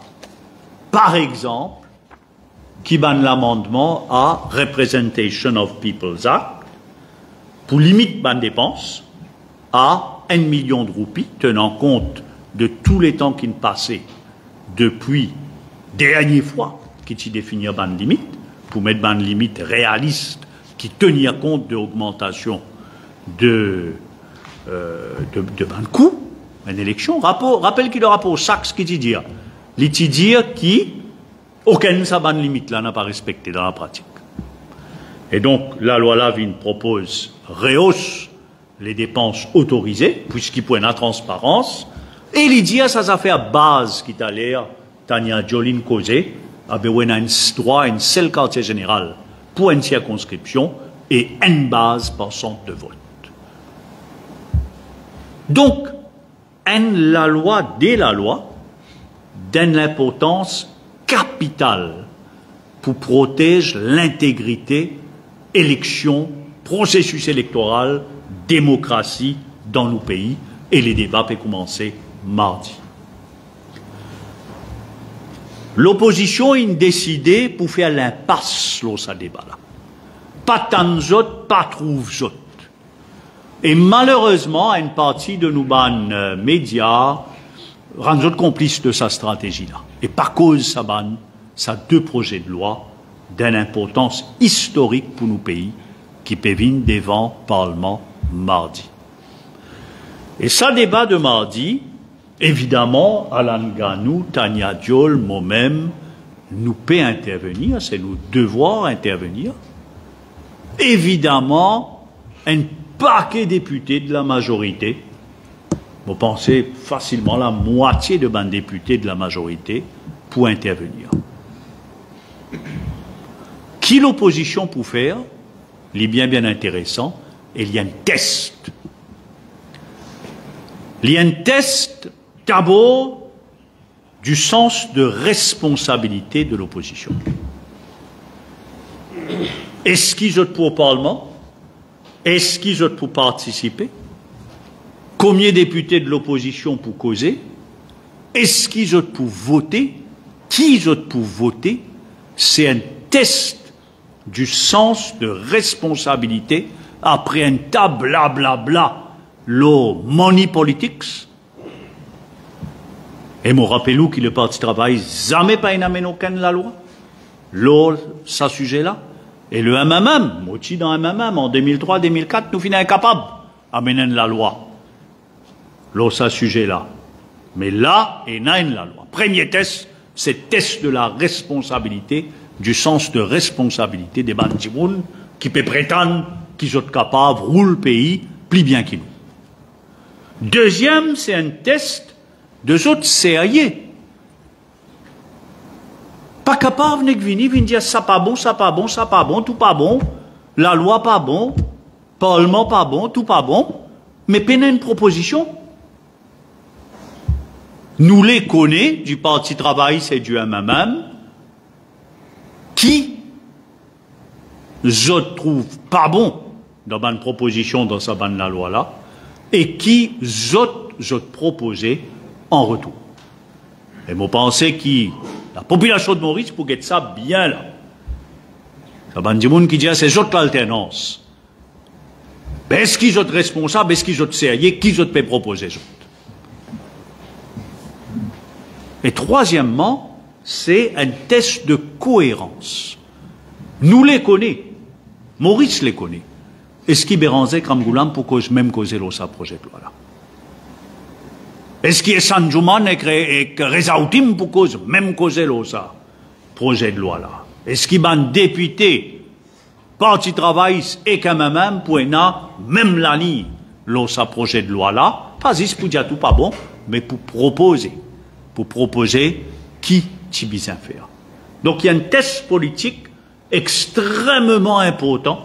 Speaker 3: Par exemple, qui ban l'amendement à Representation of People's Act pour limiter ban dépenses à 1 million de roupies, tenant compte de tous les temps qui ne passaient depuis dernière fois qui s'y définit ban limite, pour mettre ban limite réaliste qui tenir compte de l'augmentation de, euh, de, de ben, coût, une élection. Rapport, rappelle qu'il le rapport Sachs qui dit dire, il dire qui, aucun sa ban limite là n'a pas respecté dans la pratique. Et donc, la loi Lavine propose rehausse les dépenses autorisées, puisqu'il peut la transparence, et il dit à sa affaire base qui t'a l'air, Tania Jolin causé, a besoin un droit à une seule quartier général pour une circonscription et une base par centre de vote. Donc, en la loi, dès la loi, donne l'importance capitale pour protéger l'intégrité, élection, processus électoral, démocratie dans nos pays, et les débats peuvent commencer mardi. L'opposition a décidé pour faire l'impasse sur ce débat-là. Pas tant pas trouve. Et malheureusement, une partie de nos ban euh, médias, rendre complice de sa stratégie-là. Et par cause, ça banne, ça deux projets de loi d'une importance historique pour nos pays qui pévinent devant le Parlement mardi. Et ça débat de mardi, évidemment, Alan Ganou, Tania Diol, moi-même, nous peut intervenir, c'est nous devoir intervenir. Évidemment, un paquet députés de la majorité, vous pensez facilement la moitié de ban députés de la majorité pour intervenir. Qui l'opposition pour faire Il bien bien intéressant, et il y a un test. Il y a un test d'abord du sens de responsabilité de l'opposition. Est-ce qu'ils ont pour au Parlement Est-ce qu'ils ont pour participer? Combien de députés de l'opposition pour causer? Est-ce qu'ils ont pour voter? Qui ont pour voter? C'est un test du sens de responsabilité après un tas blablabla, bla, money politics, et me rappelez que le Parti travail jamais pas une aucun la loi. L'eau, ça sujet-là. Et le MMM, aussi dans MMM, en 2003-2004, nous finissons incapables d'amener la loi. L'eau, ça sujet-là. Mais là, y a la loi. Premier test, c'est test de la responsabilité, du sens de responsabilité des bantimoun qui peut prétendre qu'ils sont capables, roulent le pays plus bien qu'ils nous. Deuxième, c'est un test deux autres sérieux. Pas capable de venir, venir dire ça pas bon, ça pas bon, ça pas bon, tout pas bon, la loi pas bon, parlement pas bon, tout pas bon, mais peine une proposition. Nous les connaissons du Parti Travail, c'est du MMM, qui je trouve pas bon dans une proposition dans sa bande la loi là, et qui je, je proposé en retour. Et moi pensez que la population de Maurice pour être ça bien là. Ça va dire qui dit c'est autres l'alternance. Ben, est-ce qu'ils sont responsables, est-ce qu'ils sont sérieux, qui sont peut proposer Et troisièmement, c'est un test de cohérence. Nous les connaissons. Maurice les connaît. Est-ce qu'il Béranzé Kramgoulam pour cause même causer ce projet de loi qu'il est Sanjuman et Rezautim pour cause, même cause ça, projet de loi là. Un député, parti travail et quand même pour même la ligne, ça projet de loi là, pas dire tout pas bon, mais pour proposer, pour proposer qui tu bien faire. Donc il y a un test politique extrêmement important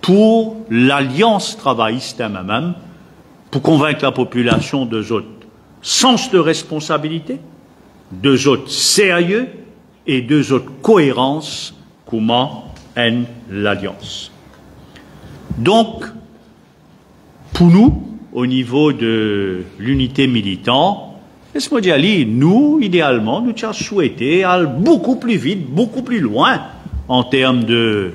Speaker 3: pour l'alliance travailliste même, pour convaincre la population de autres sens de responsabilité, deux autres sérieux et deux autres cohérence, comment en l'alliance. Donc, pour nous, au niveau de l'unité militante, laisse-moi dire, nous, idéalement, nous avons souhaité aller beaucoup plus vite, beaucoup plus loin en termes de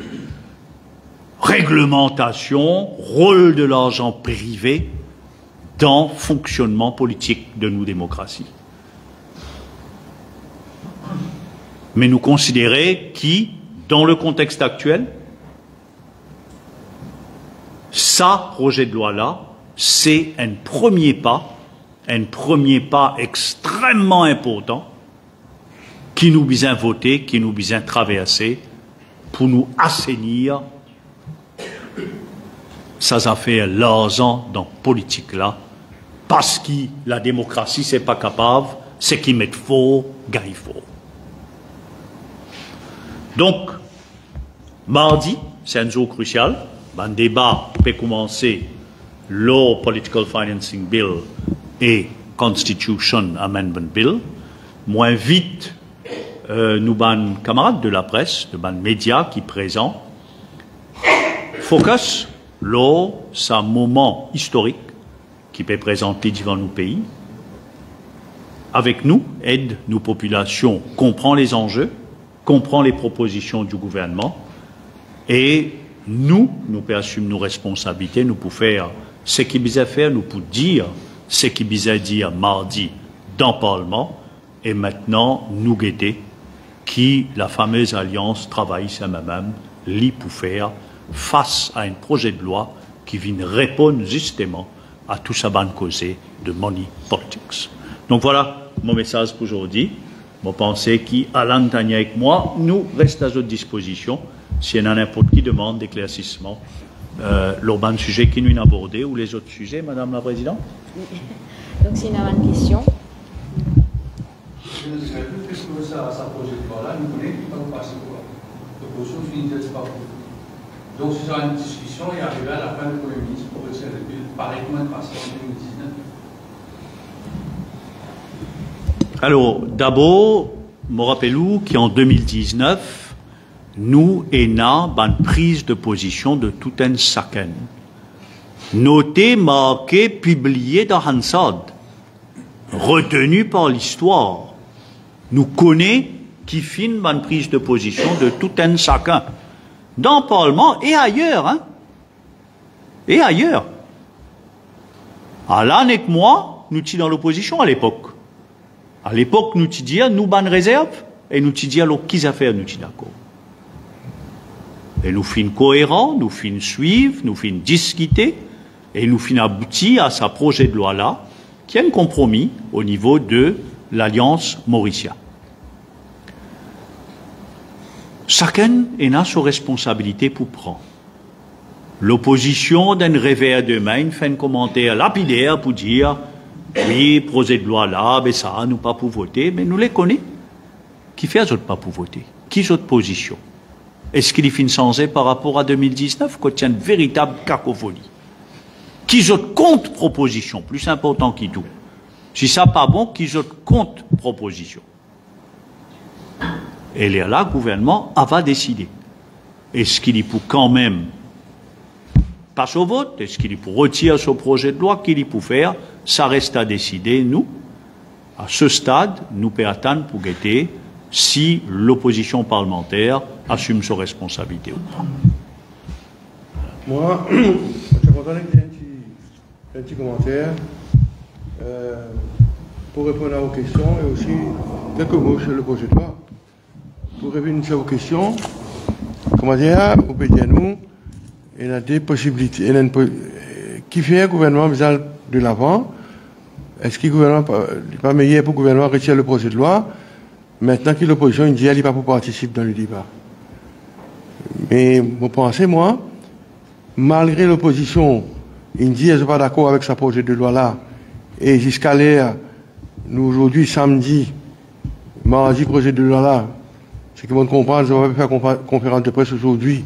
Speaker 3: réglementation, rôle de l'argent privé, dans le fonctionnement politique de nos démocraties. Mais nous considérons qui, dans le contexte actuel, ça, projet de loi-là, c'est un premier pas, un premier pas extrêmement important qui nous vient voter, qui nous vient traverser pour nous assainir ça, ça fait l'argent dans politique là parce que la démocratie, c'est pas capable, c'est qui met faux, gagne faux. Donc, mardi, c'est un jour crucial. Un débat peut commencer Law Political Financing Bill et Constitution Amendment Bill. Moins vite, euh, nous, ban camarades de la presse, de ban médias qui présent, focus, law, c'est moment historique qui peut présenter devant nos pays. Avec nous, aide nos populations, comprend les enjeux, comprend les propositions du gouvernement et nous, nous pouvons assumer nos responsabilités, nous pouvons faire ce qui à faire, nous pouvons dire ce qui à dire mardi dans le Parlement et maintenant nous guetter qui la fameuse alliance travaille ça même lit pour faire face à un projet de loi qui vient répondre justement à tout ça ban causé de money politics. Donc voilà mon message pour aujourd'hui. Mon pensée qui, à l'entendre avec moi, nous reste à votre disposition s'il y en a n'importe qui demande d'éclaircissement euh, l'urbain sujet qui nous a abordé ou les autres sujets, Madame la Présidente. (laughs)
Speaker 1: Donc s'il y a une question.
Speaker 4: Donc, ce sera une discussion et arriver à la fin du Premier ministre pour retirer le bill, pareil comme un passé en 2019.
Speaker 3: Alors, d'abord, me rappelez-vous qu'en 2019, nous, ENA, une prise de position de tout un chacun. Noté, marqué, publié dans Hansard. Retenu par l'histoire. Nous connaît qui filme une prise de position de tout un chacun dans le Parlement et ailleurs. Hein? Et ailleurs. Alain et moi, nous étions dans l'opposition à l'époque. À l'époque, nous disions, nous ban réserve, et nous disions, alors, qui affaires nous d'accord. Et nous finissons cohérents, nous finissons suivre, nous finissons discuter, et nous finissons aboutir à ce projet de loi-là, qui est un compromis au niveau de l'Alliance Mauricia. Chacun a sa responsabilité pour prendre. L'opposition d'un réveil demain fait un commentaire lapidaire pour dire oui, projet de loi là, mais ça, nous pas pour voter, mais nous les connaissons. Qui fait autres pas pour voter? Qui est position? Est-ce qu'il est fin changé par rapport à 2019 quand il y a une véritable cacophonie? Qui est contre-proposition Plus important qui tout? Si ça pas bon, qui est contre-proposition? Et là, le gouvernement va décider. Est-ce qu'il est pour quand même passer au vote Est-ce qu'il retirer ce projet de loi Qu'il est pour faire Ça reste à décider, nous. À ce stade, nous attendre pour guetter si l'opposition parlementaire assume ses responsabilités ou pas.
Speaker 2: Moi, (clears throat) je suis content un petit, commentaire euh, pour répondre à vos questions et aussi quelques mots sur le projet de loi pour répondre à vos questions, comment dire, vous pouvez dire nous, il y a des possibilités. qui fait un gouvernement de l'avant Est-ce que le n'est pas meilleur pour le gouvernement retirer le projet de loi Maintenant que l'opposition dit qu'elle n'est pas pour participer dans le débat. Mais vous pensez, moi, malgré l'opposition, il dit qu'elle n'est pas d'accord avec ce projet de loi-là, et jusqu'à l'heure, nous aujourd'hui, samedi, mardi, projet de loi-là, ce qui vont comprendre, je vais faire conférence de presse aujourd'hui.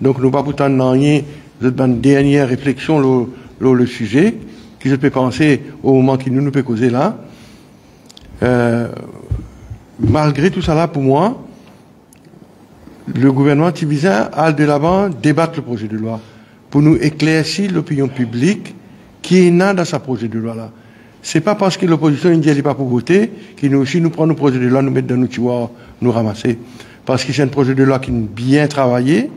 Speaker 2: Donc, nous pas pourtant rien, une dernière réflexion sur le, sujet, qui je peux penser au moment qui nous nous peut causer là. Euh, malgré tout là, pour moi, le gouvernement Tibizin a de l'avant débattre le projet de loi pour nous éclaircir l'opinion publique qui est là dans ce projet de loi là. C'est pas parce que l'opposition ne dit pas pour voter qu'il nous aussi nous prend nos projets de loi, nous mettre dans nos tiroirs, nous ramasser. Parce que c'est un projet de loi qui est bien travaillé,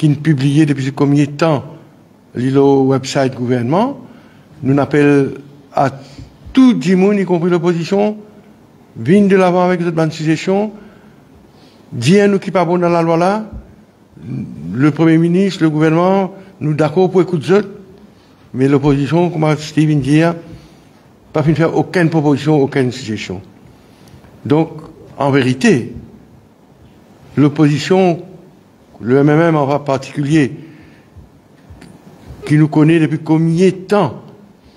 Speaker 2: qui est publié depuis combien de temps l'îlot website gouvernement. Nous appelons à tout le monde, y compris l'opposition, vigne de l'avant avec cette bonne suggestion, dis nous qui pas dans la loi là, le Premier ministre, le gouvernement, nous d'accord pour écouter mais l'opposition, comme Steven dit, pas de faire aucune proposition, aucune suggestion. Donc, en vérité, l'opposition, le MMM en particulier, qui nous connaît depuis combien de temps,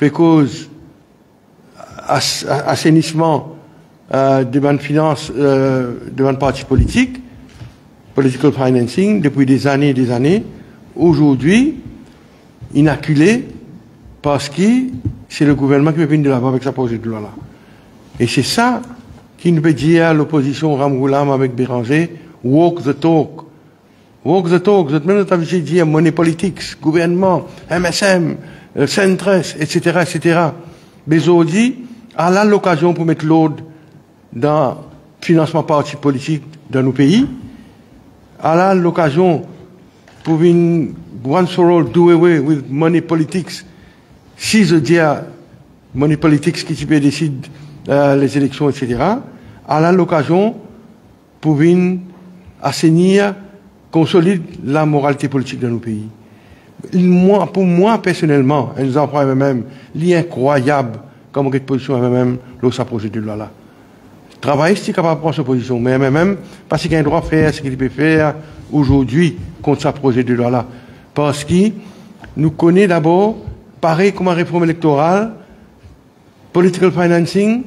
Speaker 2: cause assainissement euh, de bonnes finances, euh, de bonnes partis politiques, political financing, depuis des années et des années, aujourd'hui, inacculé, parce que c'est le gouvernement qui veut venir de l'avant avec sa projet de loi-là. Et c'est ça qui nous peut dire à l'opposition Ramgoulam avec Béranger, walk the talk. Walk the talk. Vous êtes même obligé de dire money politics, gouvernement, MSM, euh, Centres, etc., etc. Mais aujourd'hui, a là l'occasion pour mettre l'ordre dans financement parti politique dans nos pays. A là l'occasion pour une once for all do away with money politics si je dis à money politics qui peut décider euh, les élections, etc., a l'occasion pour venir assainir, consolider la moralité politique de nos pays. Pour moi, personnellement, et nous en prenons même, l'incroyable comme position même, le projet de loi là. Travailler, c'est capable de prendre sa position, mais même, parce qu'il a un droit de faire ce qu'il peut faire aujourd'hui contre sa projet de loi là. Parce qu'il nous connaît d'abord, pareil comme une réforme électorale, political financing,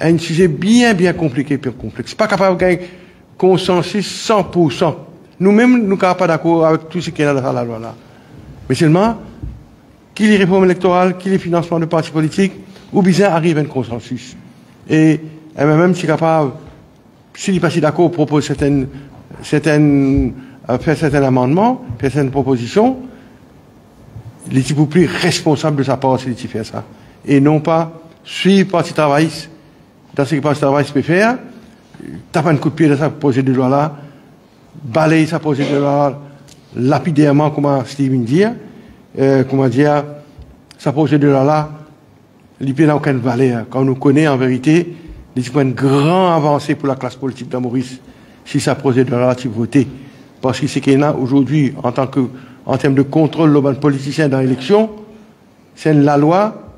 Speaker 2: un sujet bien, bien compliqué, bien complexe. Pas capable de consensus 100%. Nous-mêmes, nous ne sommes pas d'accord avec tout ce qui est dans la loi là. Mais seulement, qu'il y ait réforme électorale, qu'il y ait financement de partis politiques, ou bien arrive à un consensus. Et même si capable, s'il n'est pas d'accord, propose certaines, certaines, euh, faire certains amendements, faire certaines propositions, est beaucoup plus responsable de sa part s'il fait ça. Et non pas suivre parti travailliste dans ce que parti travailliste peut faire, taper un coup de pied dans sa projet de loi-là, balayer sa de loi lapidairement, comme Steven dit, euh, comment dire, sa projet de loi-là, il n'a aucune valeur. Quand on nous connaît en vérité, il y a une grande avancée pour la classe politique de Maurice si sa de loi est voté. Parce que ce qu'il y a aujourd'hui, en tant que, en termes de contrôle de politicien dans l'élection, c'est la loi,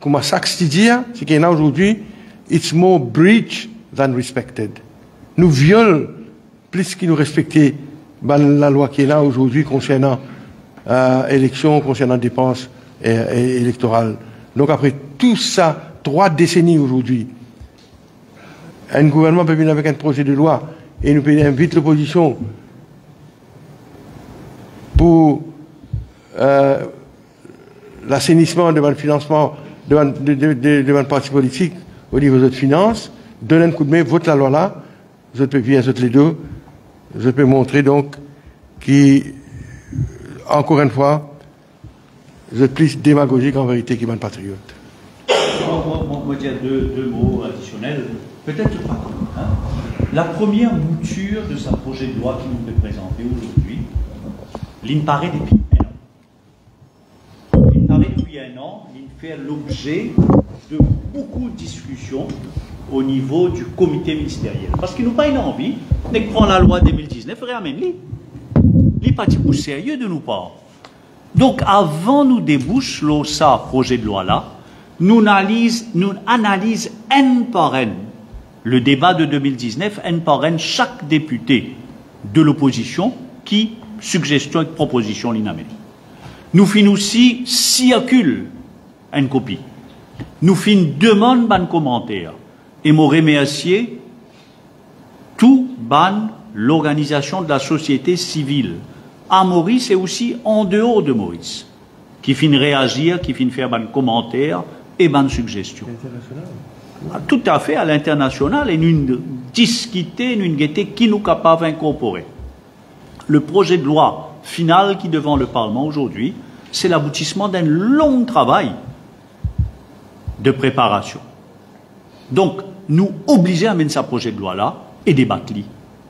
Speaker 2: comme ça que dire, ce qu'il y a aujourd'hui, it's more breach than respected. Nous violons plus qu'il nous respectait la loi qui est là aujourd'hui concernant euh, élection, concernant dépenses euh, électorales. Donc après tout ça, trois décennies aujourd'hui, un gouvernement peut venir avec un projet de loi et nous peut inviter l'opposition pour euh, l'assainissement de votre financement de votre parti politique au niveau de votre finance, donner un coup de main, vote la loi là, je peux bien, les deux, je peux montrer donc qui, encore une fois, êtes plus démagogique en vérité qu'Ivan Patriote.
Speaker 3: On va dire deux, mots additionnels. Peut-être. Hein. La première mouture de sa projet de loi qui nous est présenté aujourd'hui, paraît depuis un an. Paraît depuis un an, il fait l'objet de beaucoup de discussions au niveau du comité ministériel. Parce qu'il n'a pas une envie de prendre la loi 2019 et ramène-les. Il n'est pas sérieux de nous part. Donc, avant nous débouche ça projet de loi là, nous analyse, nous un par un le débat de 2019, un par un chaque député de l'opposition qui suggestion et proposition l'inamène. Nous fin aussi circule une copie. Nous fin demande un commentaire. Et mon remercier tout ban l'organisation de la société civile à Maurice et aussi en dehors de Maurice, qui finit réagir, qui finit faire un commentaire et une suggestion. Ah, tout à fait à l'international et une discuter, une gaieté qui nous capable d'incorporer. Le projet de loi final qui est devant le Parlement aujourd'hui, c'est l'aboutissement d'un long travail de préparation. Donc, nous obliger à mener ce projet de loi-là et débattre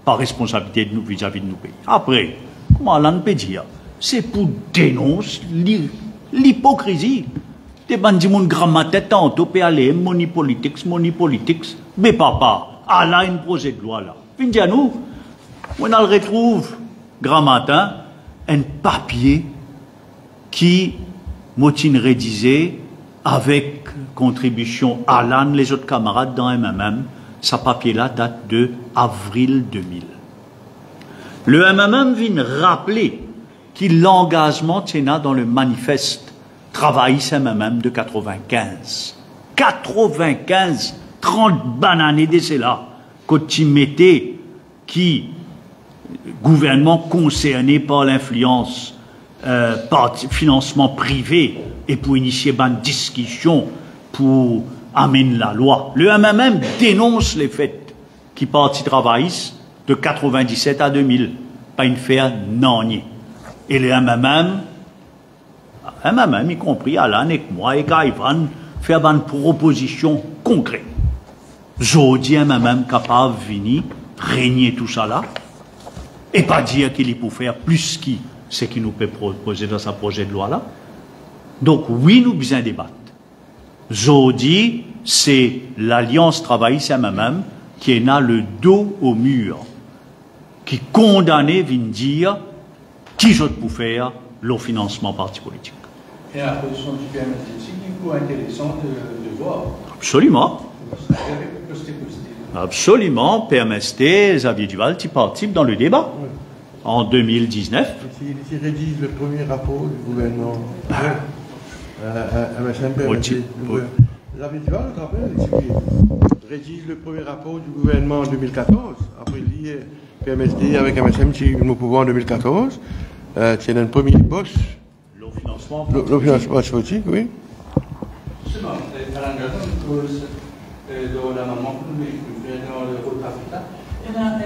Speaker 3: par responsabilité de nous vis-à-vis de nos pays. Après, comment l'on peut dire C'est pour dénoncer l'hypocrisie. Des bandits mon grand tête tantôt peut aller money politics, money politics. Mais papa, elle a un projet de loi là. Viens nous, on le retrouve grand matin un papier qui Motine rédigé avec contribution Alan, les autres camarades dans MMM. Ce papier-là date de avril 2000. Le MMM vient rappeler qu'il l'engagement tient dans le manifeste travail MMM de 95. 95, 30 bananes de quand tu mettais qui, gouvernement concerné par l'influence, euh, par financement privé, et pour initier une discussion pour amener la loi. Le MMM dénonce les faits qui parti travaillent de 97 à 2000, pas une faire non Et les MMM, MMM y compris Alain et moi et Ivan, faire une proposition concrète. Aujourd'hui, MMM capable de venir régner tout ça là, et pas dire qu'il peut faire plus que ce qu'il nous peut proposer dans sa projet de loi là. Donc oui, nous besoin débattre. Aujourd'hui, c'est l'Alliance travailliste même qui est là le dos au mur, qui condamnait vient dire qui je peux faire le financement parti politique.
Speaker 4: Et la position du PMS, c'est beaucoup intéressant de, de voir.
Speaker 3: Absolument. Absolument. PMST, Xavier Duval, tu participes dans le débat en 2019.
Speaker 2: Il rédige le premier rapport du gouvernement. Euh. Xavier Duval, tu te rappelles, il rédige le premier rapport du gouvernement en 2014. Après, il lit PMSD avec MSM, qui le pouvoir en 2014. Euh, c'est un premier boss,
Speaker 3: Le financement
Speaker 2: le, le financement politique, oui.
Speaker 4: Justement, euh, Alain Gardon pose euh, dans l'amendement que nous dans le d'Afrique, il y a un,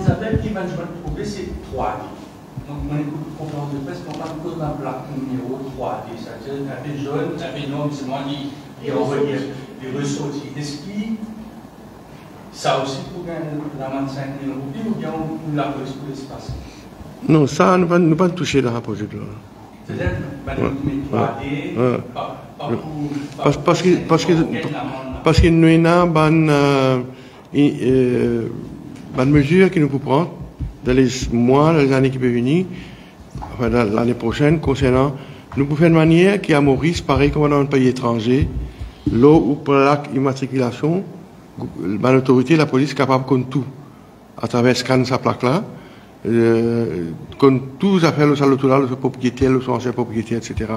Speaker 4: un appel qui va nous trouver, c'est 3D. Donc, mon écoute de conférence de presse, on parle cause d'un plaque numéro 3D, c'est-à-dire un peu jaune, un peu noir, c'est moi les ressources. Est-ce que ça aussi pour gagner la 25 000 roupies ou bien on la police pour l'espace
Speaker 2: Non, ça, nous ne pas toucher dans le projet de loi.
Speaker 4: C'est-à-dire, ben, nous mettons 3D,
Speaker 2: Ouais.
Speaker 4: pas pas pour. pas
Speaker 2: Parce, que, parce, que, parce que nous avons une euh, euh, mesure qui nous prendre dans les mois, dans les années qui peuvent venir, enfin l'année prochaine, concernant, nous pouvons faire de manière qui à Maurice, pareil comme dans un pays étranger, l'eau ou plaque immatriculation, l'autorité, la police est capable de tout, à travers scan sa plaque-là, euh, compte tous les affaires, le salotoral, le propriétaire, le ancien propriétaire, etc.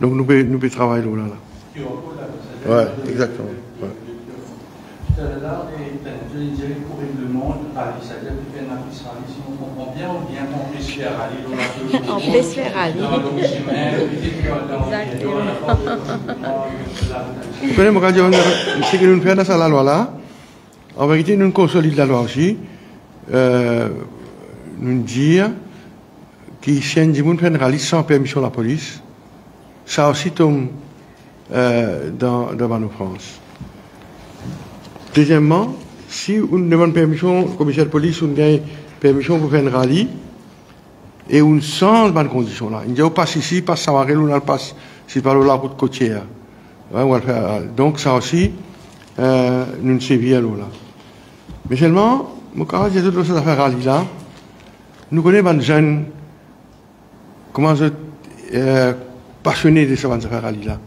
Speaker 2: Donc nous pouvons nous pouvons travailler là. là.
Speaker 4: Là,
Speaker 2: Ouais, exactement,
Speaker 4: le-
Speaker 2: ouais.
Speaker 4: le- Tout à l'heure, et, ben, je dirais pour règlement de rallye, c'est-à-dire que fait un rallye, si on comprend bien, ou bien on peut se faire rallye dans la
Speaker 1: On peut se faire
Speaker 4: le
Speaker 2: mon gars, ce que nous faisons dans la loi là, en vérité, nous consolidons la loi aussi. Euh, nous dire qu'il y a des gens qui font une rallye sans permission de la police. Ça aussi tombe euh, dans, dans nos France. Deuxièmement, si on demande permission au commissaire de police, on gagne permission pour faire une rallye, et on sent les bonnes conditions là. Il dit, on passe ici, passe Samarel, on passe, c'est par la route côtière. Faire. Donc ça aussi, euh, nous ne à l'eau là. Mais seulement, mon cas, j'ai toutes ces affaires rallye là, nous connaissons des jeunes, comment je, euh, passionnés de ces affaires rallye là.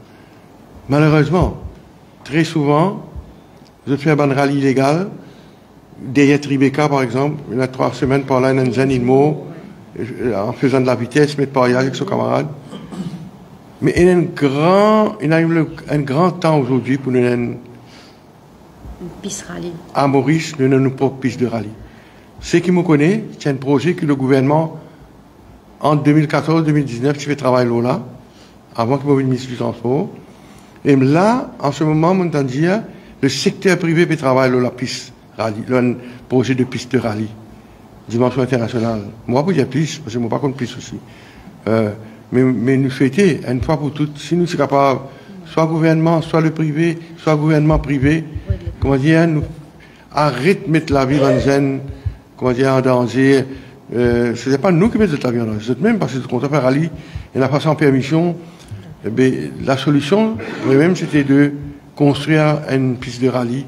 Speaker 2: Malheureusement, très souvent, je fais un rallye illégal, derrière Tribeca par exemple, il y a trois semaines par là, un il mot, en faisant de la vitesse, mettre par avec son camarade. Mais il y a un grand, il y a un, grand temps aujourd'hui pour nous,
Speaker 1: Une piste rallye.
Speaker 2: à Maurice, nous avons nos propres pistes de rallye. Ceux qui me connaissent, c'est un projet que le gouvernement, en 2014-2019, qui fait travailler là, avant qu'il y ait une ministre du Transport. Et là, en ce moment, on entend dire, le secteur privé peut travailler la piste rallye, un projet de piste de rallye, dimension internationale. Moi, pour dire plus, parce que moi, pas contre plus aussi. Euh, mais, mais nous souhaiter, une fois pour toutes, si nous sommes capables, soit gouvernement, soit le privé, soit gouvernement privé, comment dire, nous arrête de mettre la vie en gêne, comment dire, en danger. Euh, ce n'est pas nous qui mettons la vie en danger, c'est même parce que quand on fait rallye, et n'a pas sans permission, eh bien, la solution, même, c'était de construire une piste de rallye,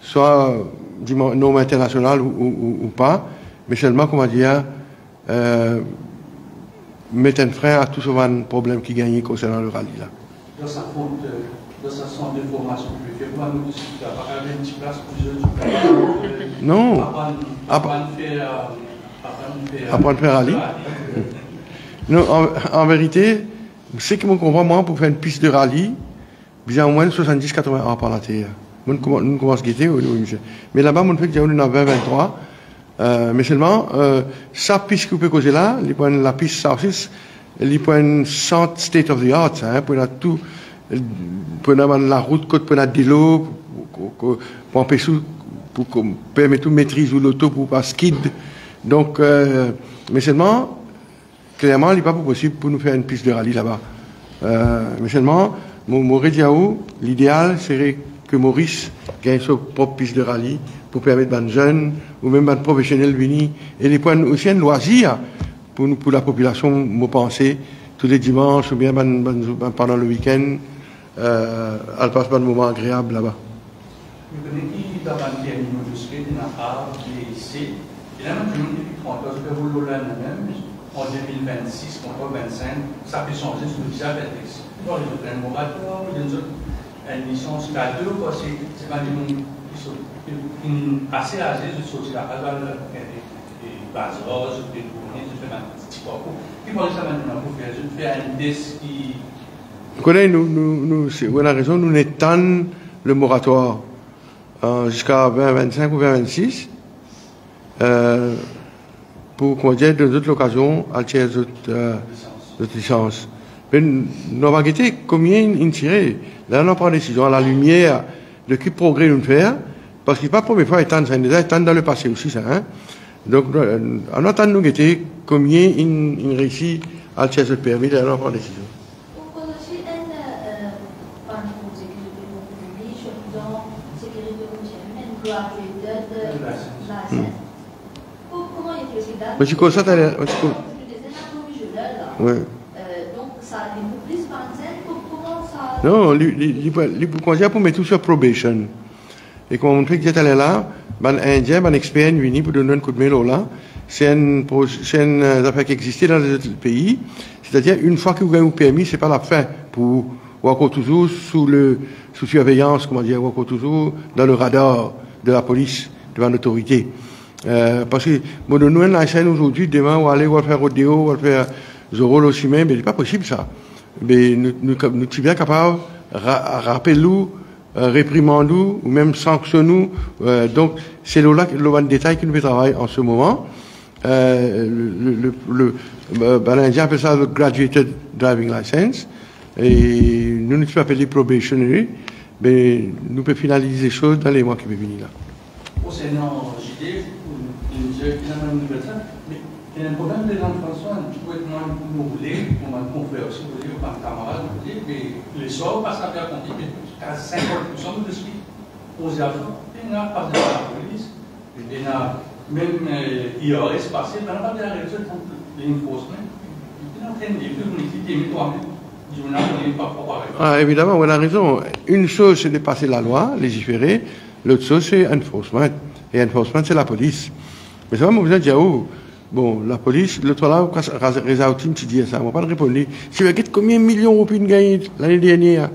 Speaker 2: soit du nom international ou, ou- ou pas, mais seulement, comment dire, euh, mettre un frein à tout ce problème qui gagne concernant le rallye. Là.
Speaker 4: dans sa faute, euh, dans sa centre de formation que nous, tu vas pas avoir une petite place pour les autres.
Speaker 2: Non.
Speaker 4: Apprendre
Speaker 2: App-
Speaker 4: apprendre à faire. euh, à
Speaker 2: à rallye. Non, en, en vérité, ce qui me comprend, moi, pour faire une piste de rallye, bien au moins 70-80 ans par la terre. Nous commençons à monsieur. Mais là-bas, on fait on est en 20-23. Euh, mais seulement, euh, sa piste vous pouvez causer là, les points, la piste South les points centre state of the art, hein, pour la tout, pour la, la route, pour la de l'eau, pour, pour, pour pour, permettre tout maîtrise ou l'auto pour pas skid. Donc, euh, mais seulement, clairement, il n'est pas possible pour nous faire une piste de rallye là-bas. Euh, mais seulement, mon, mon Diaou, l'idéal serait que Maurice gagne sa propre piste de rallye pour permettre aux jeunes ou même aux professionnels venir. Et les points aussi un loisir pour, nous, pour la population, me penser, tous les dimanches ou bien ben- ben- ben pendant le week-end, euh, elle passe là-bas.
Speaker 4: Un pays industriel, dans A, B, C. Et là, maintenant, depuis 30 ans, je vais vous le même, en 2026, contre 25, ça peut changer sur le diable. Moratoire, il a une autre une licence que c'est pas qui sont assez de sortir la des tournées, je fais un petit peu. Puis pour ça, maintenant, faire, je un qui.
Speaker 2: Nous, nous, nous, raison, nous n'étendons le moratoire euh, jusqu'à 2025 ou 2026 euh, pour qu'on ait d'autres occasions à tirer d'autres euh, licences. Mais nous avons guetté combien ils tiraient. Là, on prend décision à la lumière de qui progrès nous faire, parce qu'il n'est pas la première fois étendre ça, il est dans le passé aussi, ça. Hein? Donc, euh, en attendant nous guetter combien ils, ils réussissent à tirer ce permis, là, on prend décision.
Speaker 5: Euh, sécurité ça
Speaker 2: Mais tu constate, elle est- tu con-
Speaker 5: Je disais, un provisionnaire, là.
Speaker 2: Ouais.
Speaker 5: Donc, ça a des plus 25, comment ça...
Speaker 2: Non, lui, lui, lui, lui, pour pour mettre tout sur probation. Et comme on fait que j'étais là, ben, Indien, ben, expert, venu pour donner un coup de main là. C'est une, euh, affaire qui existait dans les autres pays. C'est-à-dire, une fois que vous avez un permis, c'est pas la fin pour, ou toujours sous le, sous surveillance, comment dire, ou dans le radar de la police, devant l'autorité. Euh, parce que, bon, nous, la scène aujourd'hui, demain, on va aller, on va faire rodéo, on va faire Zoro, le chemin, mais c'est pas possible, ça. Mais nous, nous, sommes bien capables, ra rappelez-nous, euh, réprimandons, ou même sanctionnons. Euh, donc, c'est que le détail que nous fait travailler en ce moment. Euh, le, le, le, le ben, l'Indien appelle ça le Graduated Driving License. Et nous, nous sommes appelés probationary. Mais nous pouvons finaliser les choses dans les mois qui vont venir là.
Speaker 4: Concernant JD, il y a un problème de nous rouler, on va confrère aussi rouler, ou par camarade rouler, mais les soirs, parce qu'on a compris que à 50% de ce qui aux enfants, il y en a pas de la police, il y en a même euh, passé, on n'a pas de la de l'enforcement. Il pour
Speaker 2: Ah, évidemment, on a raison. Une chose, c'est de passer la loi, légiférer. L'autre chose, c'est enforcement. Et enforcement, c'est la police. Mais ça va, vous où Bon, la police, l'autre là, Rezautim, tu dis ça, on va pas répondre. Si vous regardez combien de millions d'euros de gagné l'année dernière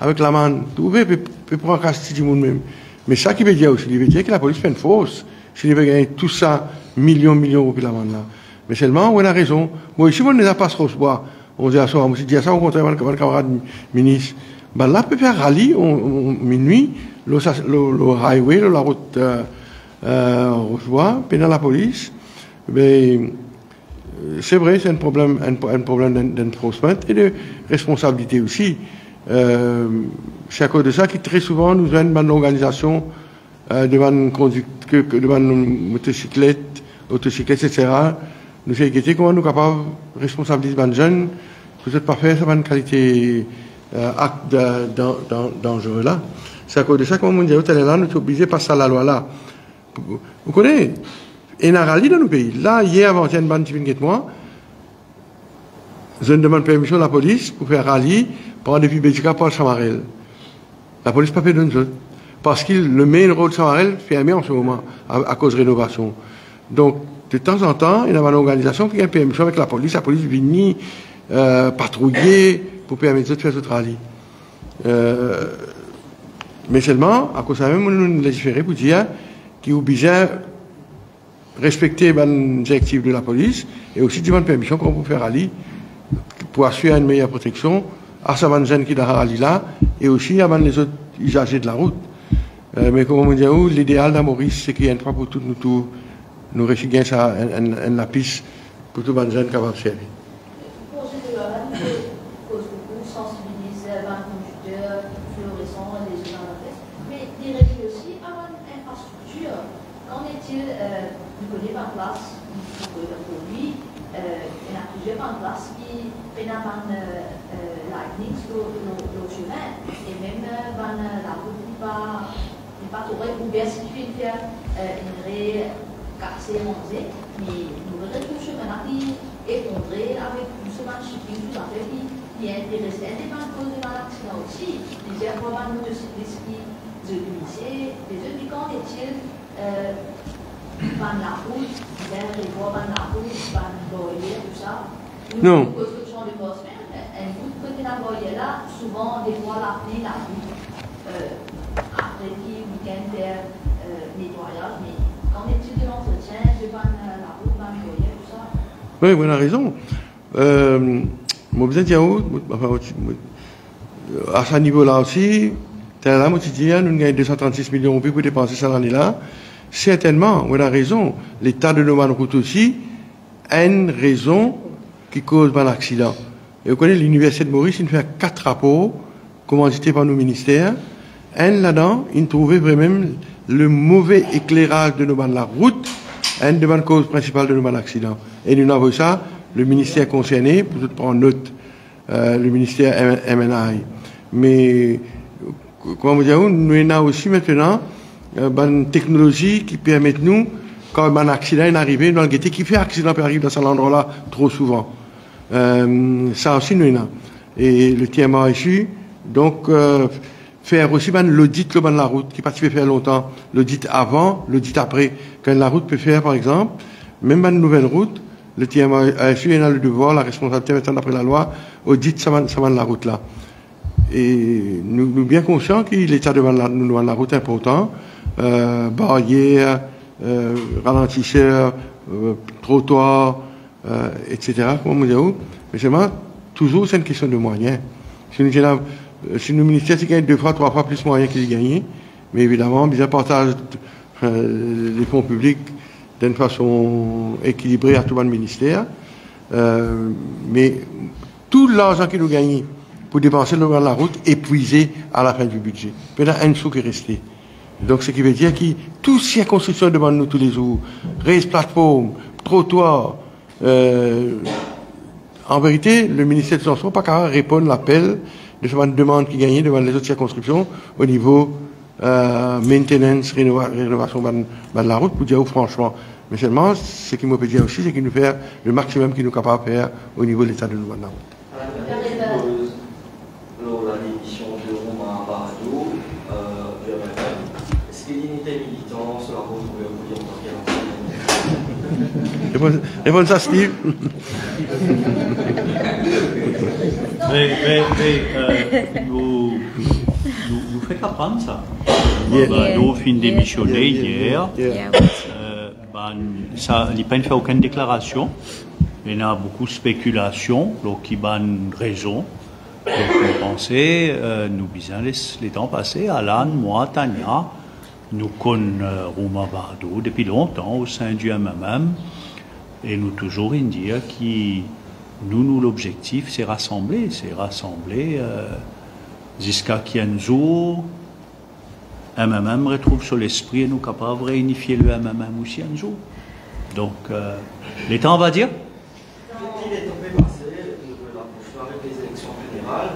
Speaker 2: avec l'amende, vous pouvez peut prendre un casse du monde même. Mais ça qui veut dire aussi, il veut dire que la police fait une fausse. S'il veut gagner tout ça, millions, millions d'euros de l'amende là. Mais seulement, on a raison. Moi, ici, on n'est pas se recevoir. On dit à ça, on dit à ça, on compte avec mon camarade ministre. Ben là, peut faire rallye, on, on, minuit, le, le, le highway, la route, euh, euh, dans la police. Mais c'est vrai, c'est un problème, un, un problème et de responsabilité aussi. Euh, c'est à cause de ça que très souvent nous avons une organisation euh, devant que devant motocyclette, autocyclette, etc. Nous fait inquiéter comment nous sommes capables de responsabiliser les jeunes, peut-être pas faire une qualité euh, acte dangereux là. C'est à cause de ça que, nous sommes obligés de passer à la loi là. Vous connaissez? Et dans rallye dans nos pays. Là, hier, avant, il y a une bande de moi. Je demande permission à la police pour faire rallye, prendre depuis Belgique pour le Samarel. La police n'a pas fait de nous Parce que le main road Samarel fermé en ce moment, à, à, cause de rénovation. Donc, de temps en temps, il y a une organisation qui a une permission avec la police. La police vient euh, patrouiller pour permettre de faire ce rallye. Euh, mais seulement, à cause de ça même, nous légiférer pour dire qu'il est obligé respecter les directives de la police et aussi demander permission qu'on peut faire rallye pour assurer une meilleure protection à sa jeunes qui dans rallye là et aussi à les autres usagers de la route. Euh, mais comme on dit, l'idéal d'un Maurice, c'est qu'il y ait une fois pour toutes nous tous, nous réussissons ça, une lapis pour tous les jeunes qui vont servir.
Speaker 5: Pour ce que là, cause beaucoup sensibiliser les conducteurs fluorescents et les jeux dans la tête, mais il y aussi à l'infrastructure. Qu'en est-il euh, nous connaissons en place pour lui, euh, il y a plusieurs en place qui ont un lightning sur le chemin et même dans la route qui pas pas trouvé ou bien si tu fais une vraie cassée mangée mais nous verrons tout chemin qui effondré avec tout ce shipping tout à fait qui qui est intéressé cause de l'accident aussi. Il y a pas mal de qui glissaient, des autres, mais qu'en est-il euh, van la route, vers les voies van la route, van Boyer, tout ça
Speaker 2: Non.
Speaker 5: Nous, construction de Bosman, un bout de côté de la Boyer là, souvent des voies la pluie, la route, euh, après qui week-end euh, nettoyage, mais
Speaker 2: Oui, vous avez raison. Euh, à ce niveau-là aussi, dis, nous gagnons 236 millions pour dépenser cette année-là. Certainement, vous avez raison. L'état de nos routes aussi une raison qui cause un accident. Et vous connaissez l'Université de Maurice, il fait quatre rapports commandités par nos ministères. Un là-dedans, il trouvait vraiment le mauvais éclairage de nos de la route, une des causes principales de nos accidents. Et nous avons ça, le ministère concerné, pour prendre note, euh, le ministère MNI. Mais, comment vous dire, nous avons aussi maintenant euh, une technologie qui permet nous, quand un accident est arrivé, dans le qui fait accident peut arriver dans cet endroit-là trop souvent. Euh, ça aussi, nous avons. Et le TMASU, donc, euh, faire aussi ben, l'audit de la route, qui participe faire longtemps, l'audit avant, l'audit après. Quand la route peut faire, par exemple, même une nouvelle route, le TMASU a le devoir, la responsabilité maintenant d'après la loi, audit ça va, la route là. Et nous, sommes bien conscients que l'état de la, la route est important, euh, barrières, euh, ralentisseurs, euh, trottoirs, euh, etc. Comment dire, mais c'est toujours c'est une question de moyens. Si nous, euh, si nous ministères, c'est deux fois, trois fois plus de moyens qu'ils gagnent, mais évidemment, bien partage euh, les fonds publics d'une façon équilibrée à tout le ministère. Euh, mais tout l'argent que nous gagnons pour dépenser dans la route épuisé à la fin du budget. Y a un sou qui est resté. Donc, ce qui veut dire que toutes ces constructions devant nous tous les jours, raise plateforme, trottoir, euh, en vérité, le ministère des Transports n'a pas qu'à répondre à l'appel de demande qui gagnait devant les autres circonscriptions au niveau euh, maintenance, rénovation de la route, pour dire franchement. Mais seulement, ce qui me peut dire aussi, c'est qu'il nous fait le maximum qu'il nous est capable de faire au niveau de l'état de la route. Réponds ça, Steve. (laughs)
Speaker 3: mais, mais, mais (laughs) euh, nous, nous, nous faites apprendre ça. Yeah. Bah, nous, fin démissionné hier. Yeah. Euh, bah, ça, il n'a pas fait aucune déclaration. Il y a beaucoup de spéculation, donc qui a raison. Donc, nous pensons, euh, nous bisons les, les temps passés, Alan, moi, Tania, nous connaissons euh, Rouma Bardo depuis longtemps au sein du MMM. Et nous toujours dire que nous, nous l'objectif, c'est rassembler, c'est rassembler euh, jusqu'à qu'un jour, MMM retrouve sur l'esprit et nous capables de réunifier le MMM aussi un jour. Donc, euh, l'État, on va dire?
Speaker 6: Il est tombé passé avec les élections fédérales.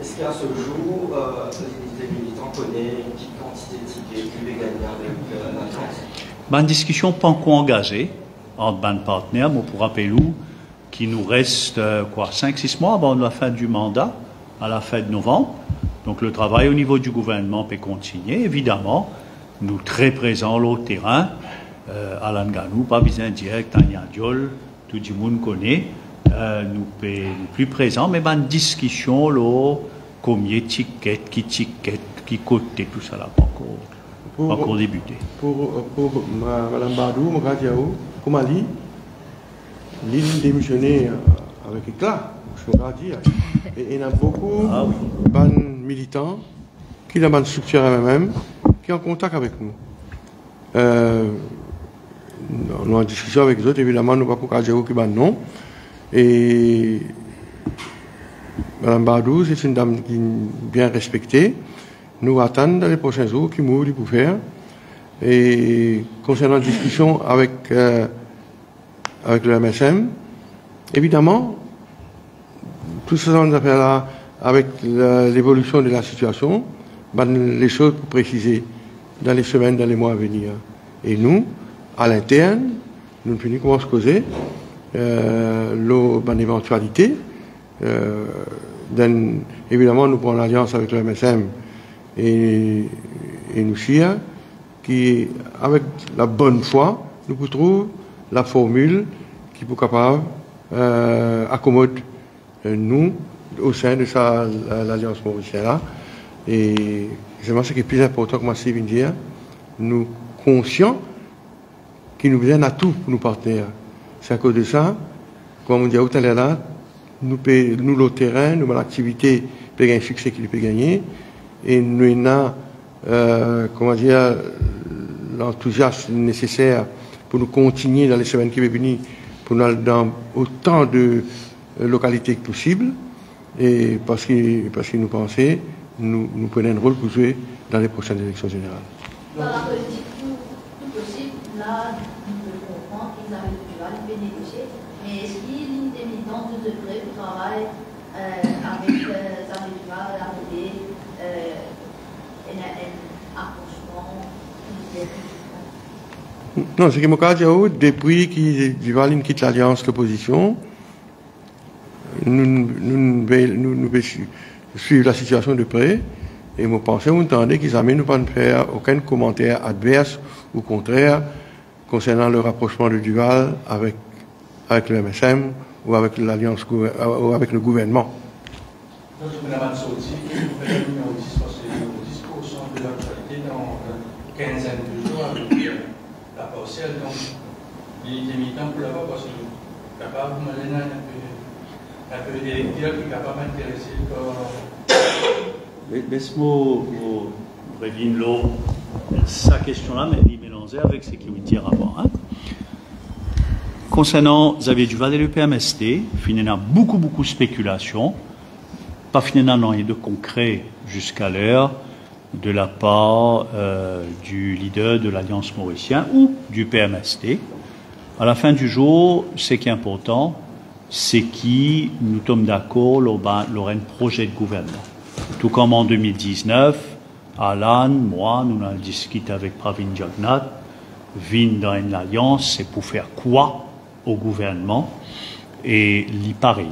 Speaker 6: Est-ce qu'à ce jour, euh, l'unité militant connaît une petite quantité de tickets qui va gagner avec euh, l'agence
Speaker 3: ben, Une discussion pas encore engagée entre band partenaires, mais pour rappeler qu'il nous reste euh, quoi 5-6 mois avant la fin du mandat, à la fin de novembre. Donc le travail au niveau du gouvernement peut continuer. Évidemment, nous très présents au terrain, euh, Alan Ganou, besoin direct, Tania Diol, tout le monde connaît. Euh, nous sommes plus présents, mais une discussion là, combien de tickets, qui tickets, qui côté, tout ça là, pas encore, pour, pas encore débuté.
Speaker 2: Pour, pour Mme Badou, Mokadiaou, comme Ali, l'île démissionné euh, avec éclat, je peux dire. Et il y a beaucoup ah, de militants qui une structure eux-mêmes, qui sont en contact avec nous. Euh, nous en discussion avec les autres, évidemment, nous ne pouvons pas dire qui non. Et Mme Bardou, c'est une dame qui est bien respectée. Nous attendons dans les prochains jours qui mourent pour faire. Et concernant la discussion avec, euh, avec le MSM, évidemment, tout ce genre d'affaires-là, avec l'évolution de la situation, ben, les choses pour préciser dans les semaines, dans les mois à venir. Et nous, à l'interne, nous finissons comment se causer euh, l'éventualité euh, évidemment, nous prenons l'alliance avec le MSM et, nous chia, qui, avec la bonne foi, nous trouvons la formule qui peut capable euh, accommode euh, nous au sein de l'alliance mauricienne là. Et je pense que c'est plus important moi, c'est dire, nous conscients qu'il nous besoin un atout pour nos partenaires. C'est à cause de ça, comme on dit tout à l'heure nous, nous le terrain, nous, l'activité, peut gagner succès qu'il peut gagner, et nous avons, euh, comment dire, l'enthousiasme nécessaire pour nous continuer dans les semaines qui viennent venir, pour nous dans autant de euh, localités que possible, et parce que, nous pensons, nous, nous prenons un rôle pour jouer dans les prochaines élections générales.
Speaker 5: Dans la politique, tout, possible, là, pouvons comprendre qu'ils avaient du mal, ils négocier, mais est-ce qu'il une militants de près qui travaillent euh, avec euh, Zaméduval, l'armée, euh, et un accrochement,
Speaker 2: non, c'est que depuis que Duval quitte l'Alliance l'opposition, nous, nous, nous, nous, suivons la situation de près et nous pensons, vous entendez qu'ils n'amènent nous pas faire aucun commentaire adverse ou contraire concernant le rapprochement de Duval avec, avec le MSM ou avec l'Alliance ou avec le gouvernement.
Speaker 4: Madame Sauti, vous faites le numéro 10 parce que le discours semble de l'actualité dans une quinzaine de jours avec partielle. Donc, l'unité militante pour l'avoir parce que capable de me donner un peu, un peu d'électeur qui est capable d'intéresser le corps.
Speaker 3: Laisse-moi revient l'eau sa question-là, mais il mélanger avec ce qu'il vous dire avant. Hein. Concernant Xavier Duval et le PMST, il y a beaucoup, beaucoup de spéculation pas finalement rien de concret jusqu'à l'heure de la part euh, du leader de l'Alliance mauricien ou du PMST. À la fin du jour, ce qui est important, c'est qui nous sommes d'accord lors un projet de gouvernement. Tout comme en 2019, Alan, moi, nous avons discuté avec Pravin Jagnat, vin dans une alliance, c'est pour faire quoi au gouvernement? Et l'IPARI.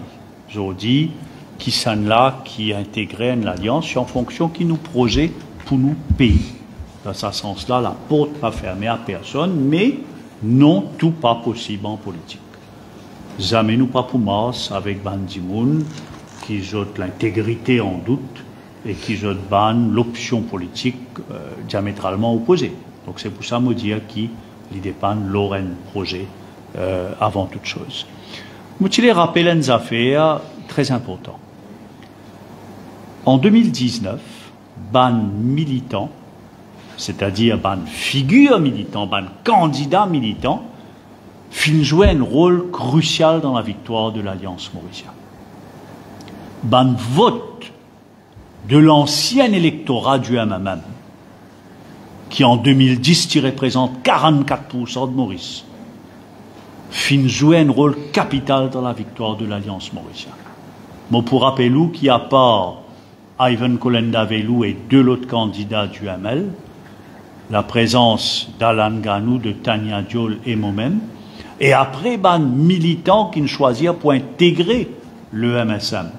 Speaker 3: Aujourd'hui, qui sont là, qui intégrent l'alliance en fonction qui nous projette pour nous pays. Dans ce sens-là, la porte pas fermée à personne, mais non tout pas possible en politique. Jamais nous pas pour Mars avec Bandimoun, qui jette l'intégrité en doute et qui jette ban l'option politique euh, diamétralement opposée. Donc c'est pour ça me dire qui les dépend Lorraine projet euh, avant toute chose. Voulais rappeler une affaire très importante. En 2019, ban militant, c'est-à-dire ban figure militant, ban candidat militant, fin jouer un rôle crucial dans la victoire de l'Alliance mauricienne. Ban vote de l'ancien électorat du MMM, qui en 2010 représente 44% de Maurice, fin jouer un rôle capital dans la victoire de l'Alliance mauricienne. Mais pour rappeler qu'il y a pas Ivan Kolenda-Velou et deux autres candidats du ML, la présence d'Alan Ganou, de Tania Diol et moi-même, et après, ben, militants qui ne choisirent pour intégrer le MSM.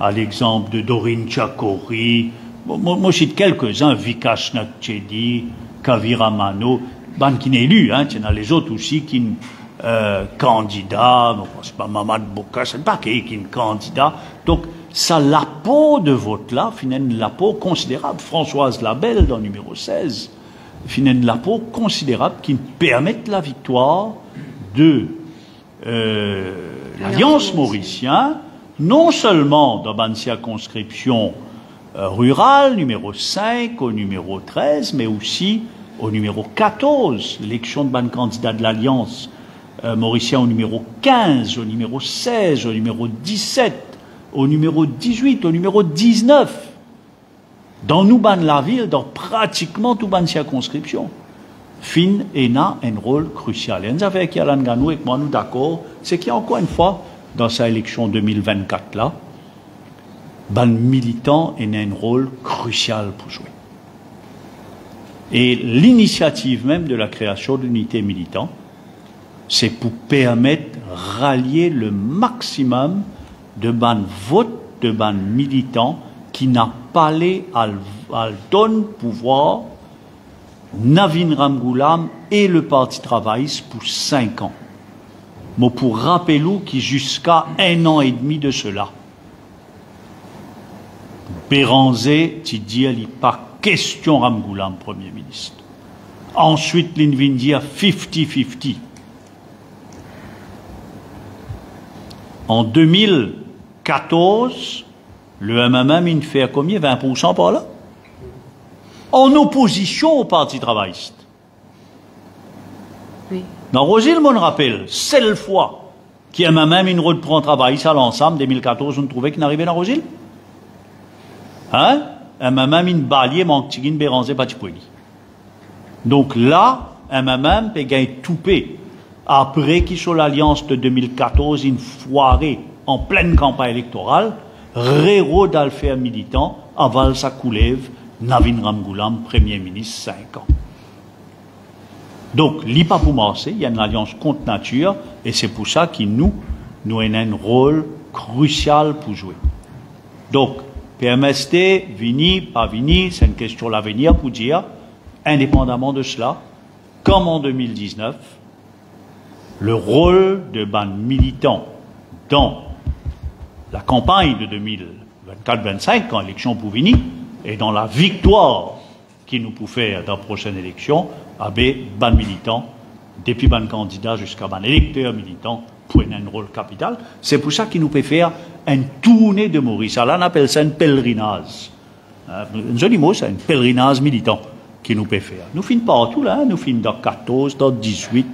Speaker 3: À l'exemple de Dorine Chakori, moi, je quelques-uns, Vikash Natchedi, Kavira Mano, ben, qui n'est élu, hein, il y en a les autres aussi qui euh, candidats, non, c'est pas Mamad Boka, c'est pas qui est candidat. Donc, ça l'apport de vote là, finalement, l'apport considérable. Françoise Labelle, dans le numéro 16, finalement, l'apport considérable qui permet la victoire de euh, l'Alliance mauricienne, non seulement dans une circonscription euh, rurale, numéro 5, au numéro 13, mais aussi au numéro 14, l'élection de ban candidat de l'Alliance euh, mauricien au numéro 15, au numéro 16, au numéro 17, au numéro 18, au numéro 19. Dans nous la ville, dans pratiquement tout ban circonscription. Fin et na un rôle crucial. Et nous avons avec Alan Ganou et moi nous d'accord, c'est qu'il y a encore une fois, dans sa élection 2024 là, ban militant a un rôle crucial pour jouer. Et l'initiative même de la création d'unités militantes, c'est pour permettre rallier le maximum de ban vote de ban militant qui n'a pas les à donner pouvoir Navin Ramgoulam et le Parti travailliste pour cinq ans. Mais pour rappeler qui jusqu'à un an et demi de cela, Béranzé, tu dis, il pas question Ramgoulam, Premier ministre. Ensuite, l'Invindia 50-50. En 2014, le MMM, il fait combien? 20% par là? En opposition au Parti travailliste.
Speaker 1: Oui.
Speaker 3: Dans Rosil, mon rappelle, seule fois qu'il y a même une reprend travail à l'ensemble, 2014, on trouvait qu'il n'arrivait dans Rosil. Hein? Un même une balier manque de béranzé patipouini. Donc là, un même peut gagner tout Après qu'il soit l'alliance de 2014, une foirée en pleine campagne électorale, Réro d'Alfea militant, aval sa coulève, Navin Ramgoulam, Premier ministre, 5 ans. Donc, l'IPA pour il y a une alliance contre nature, et c'est pour ça qu'il nous, nous avons un rôle crucial pour jouer. Donc, PMST, Vini, pas Vini, c'est une question de l'avenir pour dire, indépendamment de cela, comme en 2019, le rôle de ban militant dans la campagne de 2024-25, quand l'élection pour Vini, et dans la victoire qui nous peut faire dans la prochaine élection, avec ban militant, depuis ban candidat jusqu'à ban électeur militant, pour un rôle capital. C'est pour ça qu'il nous peut faire une tournée de Maurice. Alors, on appelle ça un pèlerinage. Euh, un joli mot, c'est un pèlerinage militant qui nous peut faire. Nous finissons partout là, nous finissons dans 14, dans 18,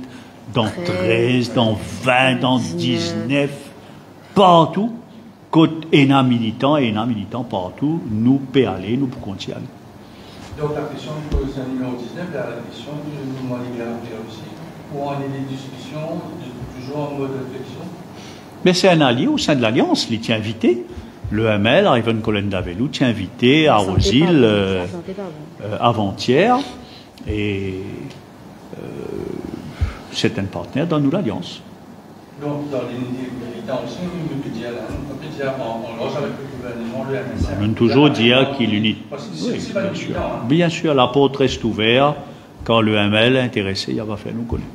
Speaker 3: dans 13, dans 20, dans 19, partout. Côté ENA militant, ENA militant partout, nous peut aller, nous pouvons continuer.
Speaker 4: Donc la question du position numéro 19, la question du mouvement libérateur aussi, pour en est des discussions, toujours en mode réflexion
Speaker 3: Mais c'est un allié au sein de l'Alliance, il tient invité. Le ML, Ivan Colin Davelou, tient invité à Rosil euh, euh, avant-hier. Et c'est un partenaire dans nous l'Alliance.
Speaker 4: Donc, dans on peut dire, on peut dire en, en avec le gouvernement, le MSF.
Speaker 3: On peut toujours dire qu'il unit.
Speaker 4: Oui, bien sûr. Hein.
Speaker 3: Bien sûr, la porte reste ouverte. Quand le ML est intéressé, il va faire nous connaître.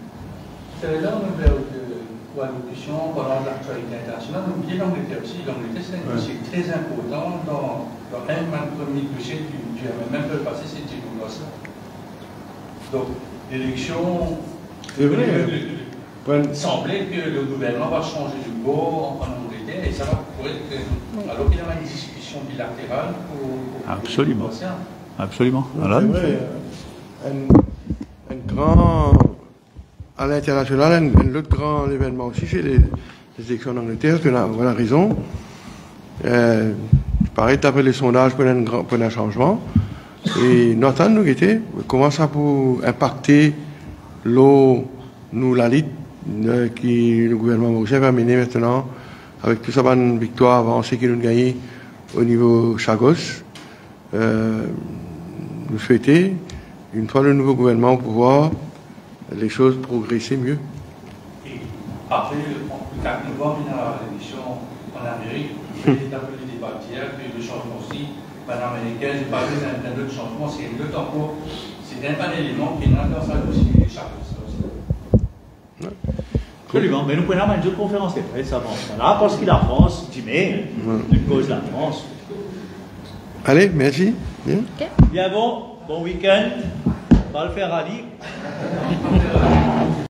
Speaker 4: Pendant l'actualité internationale. N'oubliez l'Angleterre aussi. L'Angleterre, c'est très important dans, un premier dossier du, MMM peut passer, c'était. Donc, l'élection.
Speaker 2: C'est vrai.
Speaker 4: Il semblait que le gouvernement va changer de bord en Angleterre et ça va pourrait être. Alors qu'il y a une discussion bilatérale pour.
Speaker 3: Absolument. Absolument.
Speaker 2: Voilà. C'est vrai. Un, un, grand. À l'international, un, un, autre grand événement aussi, c'est les, les, élections en Angleterre, que la, voilà raison. Euh, pareil, d'après les sondages, pour un, pour un changement. Et notre nous était comment ça peut impacter l'eau, nous, la lutte qui le gouvernement mauricien va mener maintenant avec tout ça, une victoire avancée qui nous gagné au niveau Chagos. Euh, nous souhaiter, une fois le nouveau gouvernement, pouvoir les choses progresser mieux.
Speaker 4: Et après, le 4 novembre, il y a en Amérique. J'ai appelé les débats hier que le changement aussi, Madame américaine, j'ai parlé d'un autre changement, c'est le temps c'est un élément qui est dans sa
Speaker 3: Absolument, mais nous prenons une conférence de presse avant là, parce que la France, tu mets, une cause de la France.
Speaker 2: Allez, merci.
Speaker 3: Bien, Bien bon, bon week-end. On va le faire rallye. (laughs)